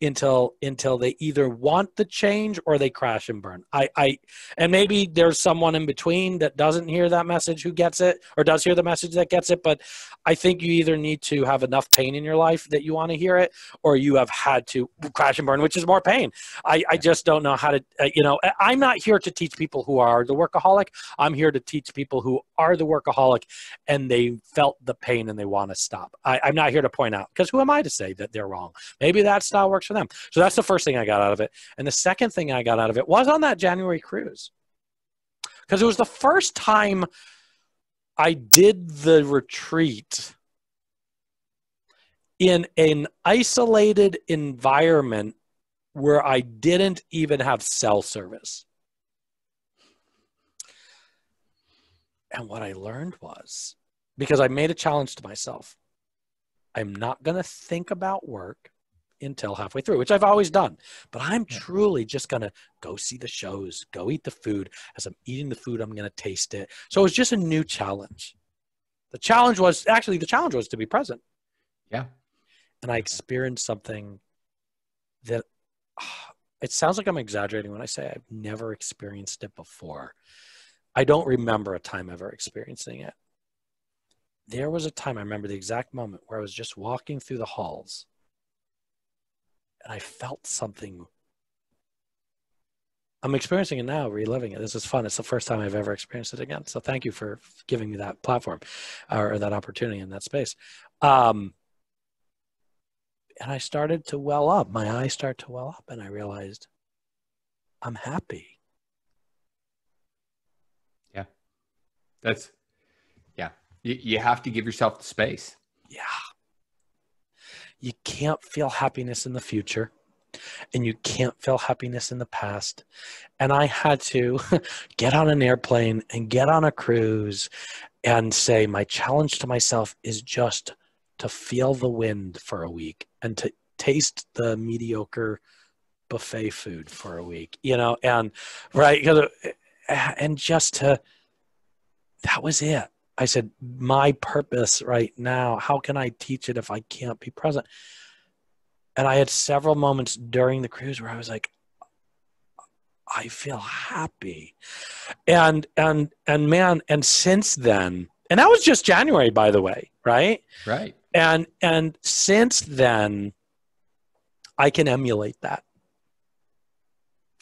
until until they either want the change or they crash and burn. I, I and maybe there's someone in between that doesn't hear that message who gets it or does hear the message that gets it, but I think you either need to have enough pain in your life that you want to hear it or you have had to crash and burn, which is more pain. I, I just don't know how to uh, you know, I'm not here to teach people who are the workaholic. I'm here to teach people who are the workaholic and they felt the pain and they want to stop. I, I'm not here to point out because who am I to say that they're wrong? Maybe that style works for them. So that's the first thing I got out of it. And the second thing I got out of it was on that January cruise. Because it was the first time I did the retreat in an isolated environment where I didn't even have cell service. And what I learned was because I made a challenge to myself, I'm not going to think about work until halfway through, which I've always done. But I'm yeah. truly just going to go see the shows, go eat the food. As I'm eating the food, I'm going to taste it. So it was just a new challenge. The challenge was actually the challenge was to be present. Yeah. And I experienced something that ah, it sounds like I'm exaggerating when I say I've never experienced it before. I don't remember a time ever experiencing it. There was a time I remember the exact moment where I was just walking through the halls I felt something. I'm experiencing it now, reliving it. This is fun. It's the first time I've ever experienced it again. So thank you for giving me that platform or that opportunity in that space. Um, and I started to well up. My eyes start to well up, and I realized I'm happy. Yeah, that's yeah. You, you have to give yourself the space. Yeah. You can't feel happiness in the future and you can't feel happiness in the past. And I had to get on an airplane and get on a cruise and say, my challenge to myself is just to feel the wind for a week and to taste the mediocre buffet food for a week, you know, and right. And just to, that was it. I said, my purpose right now, how can I teach it if I can't be present? And I had several moments during the cruise where I was like, I feel happy. And and and man, and since then, and that was just January, by the way, right? Right. And and since then, I can emulate that.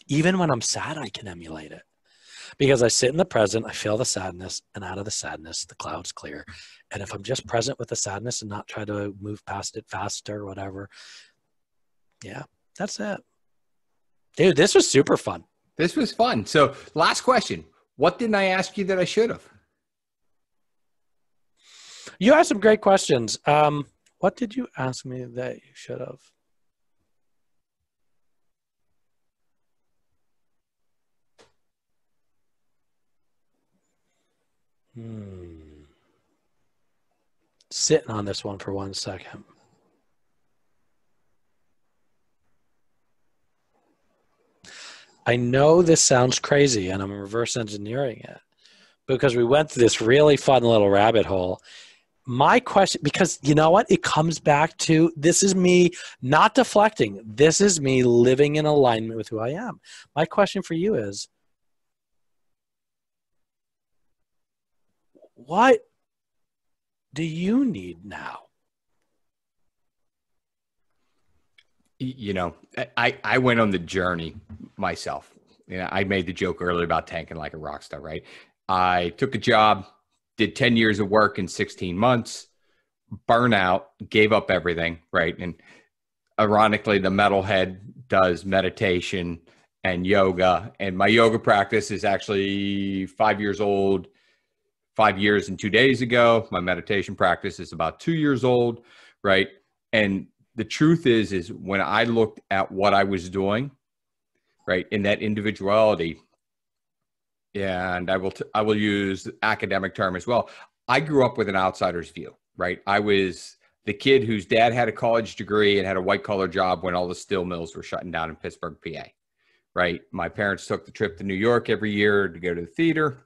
Even when I'm sad, I can emulate it because I sit in the present, I feel the sadness, and out of the sadness, the clouds clear. And if I'm just present with the sadness and not try to move past it faster or whatever, yeah, that's it. Dude, this was super fun. This was fun. So, last question What didn't I ask you that I should have? You asked some great questions. Um, what did you ask me that you should have? Hmm. Sitting on this one for one second. I know this sounds crazy and I'm reverse engineering it because we went through this really fun little rabbit hole. My question, because you know what? It comes back to this is me not deflecting. This is me living in alignment with who I am. My question for you is what do you need now? You know, I, I went on the journey myself. You know, I made the joke earlier about tanking like a rock star, right? I took a job, did 10 years of work in 16 months, burnout, gave up everything, right? And ironically, the metalhead does meditation and yoga. And my yoga practice is actually five years old, five years and two days ago. My meditation practice is about two years old, right? And the truth is, is when I looked at what I was doing, right, in that individuality, and I will t- I will use academic term as well. I grew up with an outsider's view, right? I was the kid whose dad had a college degree and had a white collar job when all the steel mills were shutting down in Pittsburgh, PA. Right. My parents took the trip to New York every year to go to the theater.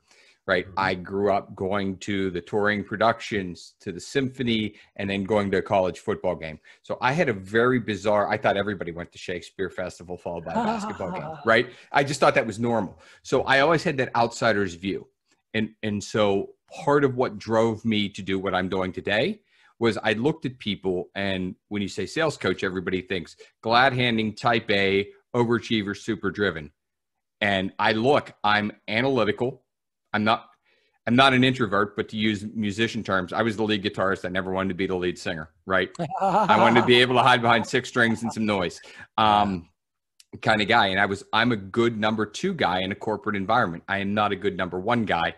Right. Mm-hmm. I grew up going to the touring productions, to the symphony, and then going to a college football game. So I had a very bizarre, I thought everybody went to Shakespeare Festival followed by a basketball game. Right. I just thought that was normal. So I always had that outsider's view. And and so part of what drove me to do what I'm doing today was I looked at people, and when you say sales coach, everybody thinks glad handing, type A, overachiever, super driven. And I look, I'm analytical. I'm not I'm not an introvert, but to use musician terms, I was the lead guitarist. I never wanted to be the lead singer, right? I wanted to be able to hide behind six strings and some noise. Um, kind of guy. And I was I'm a good number two guy in a corporate environment. I am not a good number one guy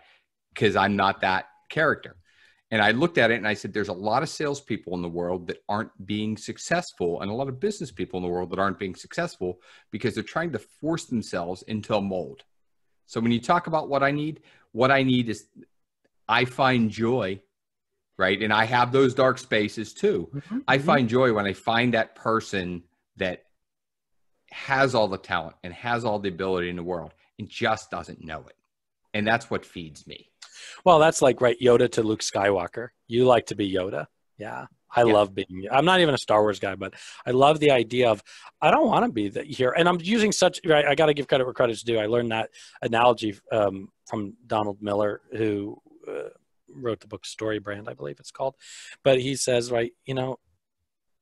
because I'm not that character. And I looked at it and I said, there's a lot of salespeople in the world that aren't being successful, and a lot of business people in the world that aren't being successful because they're trying to force themselves into a mold. So when you talk about what I need, what I need is I find joy, right? And I have those dark spaces too. Mm-hmm. I mm-hmm. find joy when I find that person that has all the talent and has all the ability in the world and just doesn't know it. And that's what feeds me. Well, that's like right Yoda to Luke Skywalker. You like to be Yoda. Yeah. I yeah. love being I'm not even a Star Wars guy, but I love the idea of I don't want to be the, here. And I'm using such right, I got to give credit where credit's due. I learned that analogy um, from Donald Miller who uh, wrote the book Story Brand, I believe it's called. But he says, right, you know,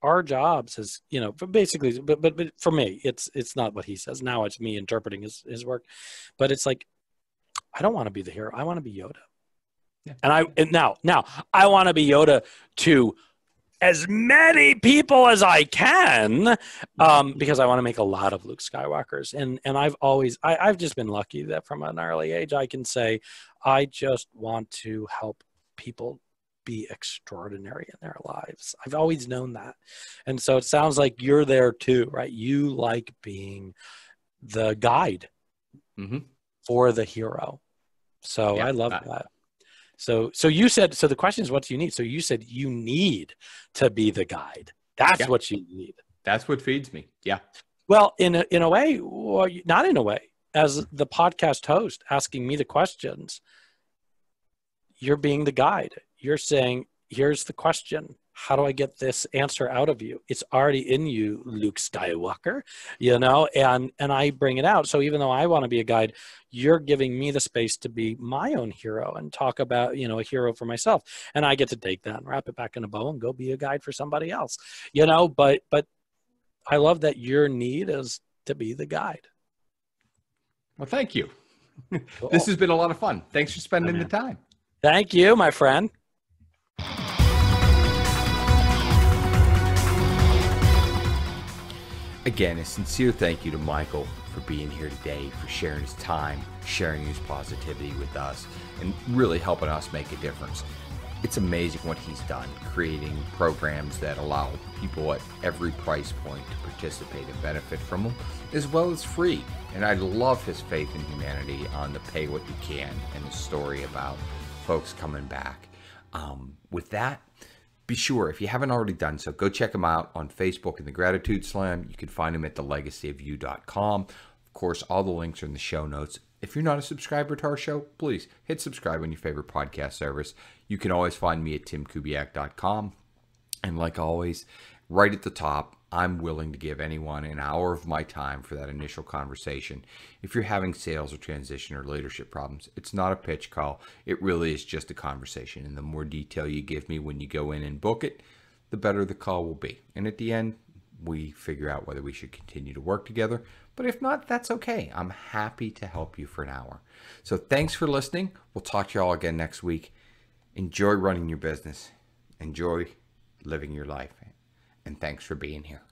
our jobs is you know basically but, but but for me it's it's not what he says now it's me interpreting his his work but it's like i don't want to be the hero i want to be yoda yeah. And I and now now I want to be Yoda to as many people as I can um, because I want to make a lot of Luke Skywalkers. And and I've always I, I've just been lucky that from an early age I can say I just want to help people be extraordinary in their lives. I've always known that. And so it sounds like you're there too, right? You like being the guide mm-hmm. for the hero. So yeah, I love that. So, so you said, so the question is, what do you need? So you said you need to be the guide. That's yeah. what you need. That's what feeds me. Yeah. Well, in a, in a way, well, not in a way, as the podcast host asking me the questions, you're being the guide. You're saying, here's the question how do I get this answer out of you? It's already in you, Luke Skywalker, you know, and and I bring it out. So even though I want to be a guide, you're giving me the space to be my own hero and talk about, you know, a hero for myself. And I get to take that and wrap it back in a bow and go be a guide for somebody else. You know, but but I love that your need is to be the guide. Well, thank you. Cool. this has been a lot of fun. Thanks for spending oh, the time. Thank you, my friend. Again, a sincere thank you to Michael for being here today, for sharing his time, sharing his positivity with us, and really helping us make a difference. It's amazing what he's done, creating programs that allow people at every price point to participate and benefit from them, as well as free. And I love his faith in humanity on the pay what you can and the story about folks coming back. Um, with that, be sure, if you haven't already done so, go check him out on Facebook in the Gratitude Slam. You can find him at thelegacyofyou.com. Of course, all the links are in the show notes. If you're not a subscriber to our show, please hit subscribe on your favorite podcast service. You can always find me at timkubiak.com. And like always, right at the top, I'm willing to give anyone an hour of my time for that initial conversation. If you're having sales or transition or leadership problems, it's not a pitch call. It really is just a conversation. And the more detail you give me when you go in and book it, the better the call will be. And at the end, we figure out whether we should continue to work together. But if not, that's okay. I'm happy to help you for an hour. So thanks for listening. We'll talk to you all again next week. Enjoy running your business. Enjoy living your life. And thanks for being here.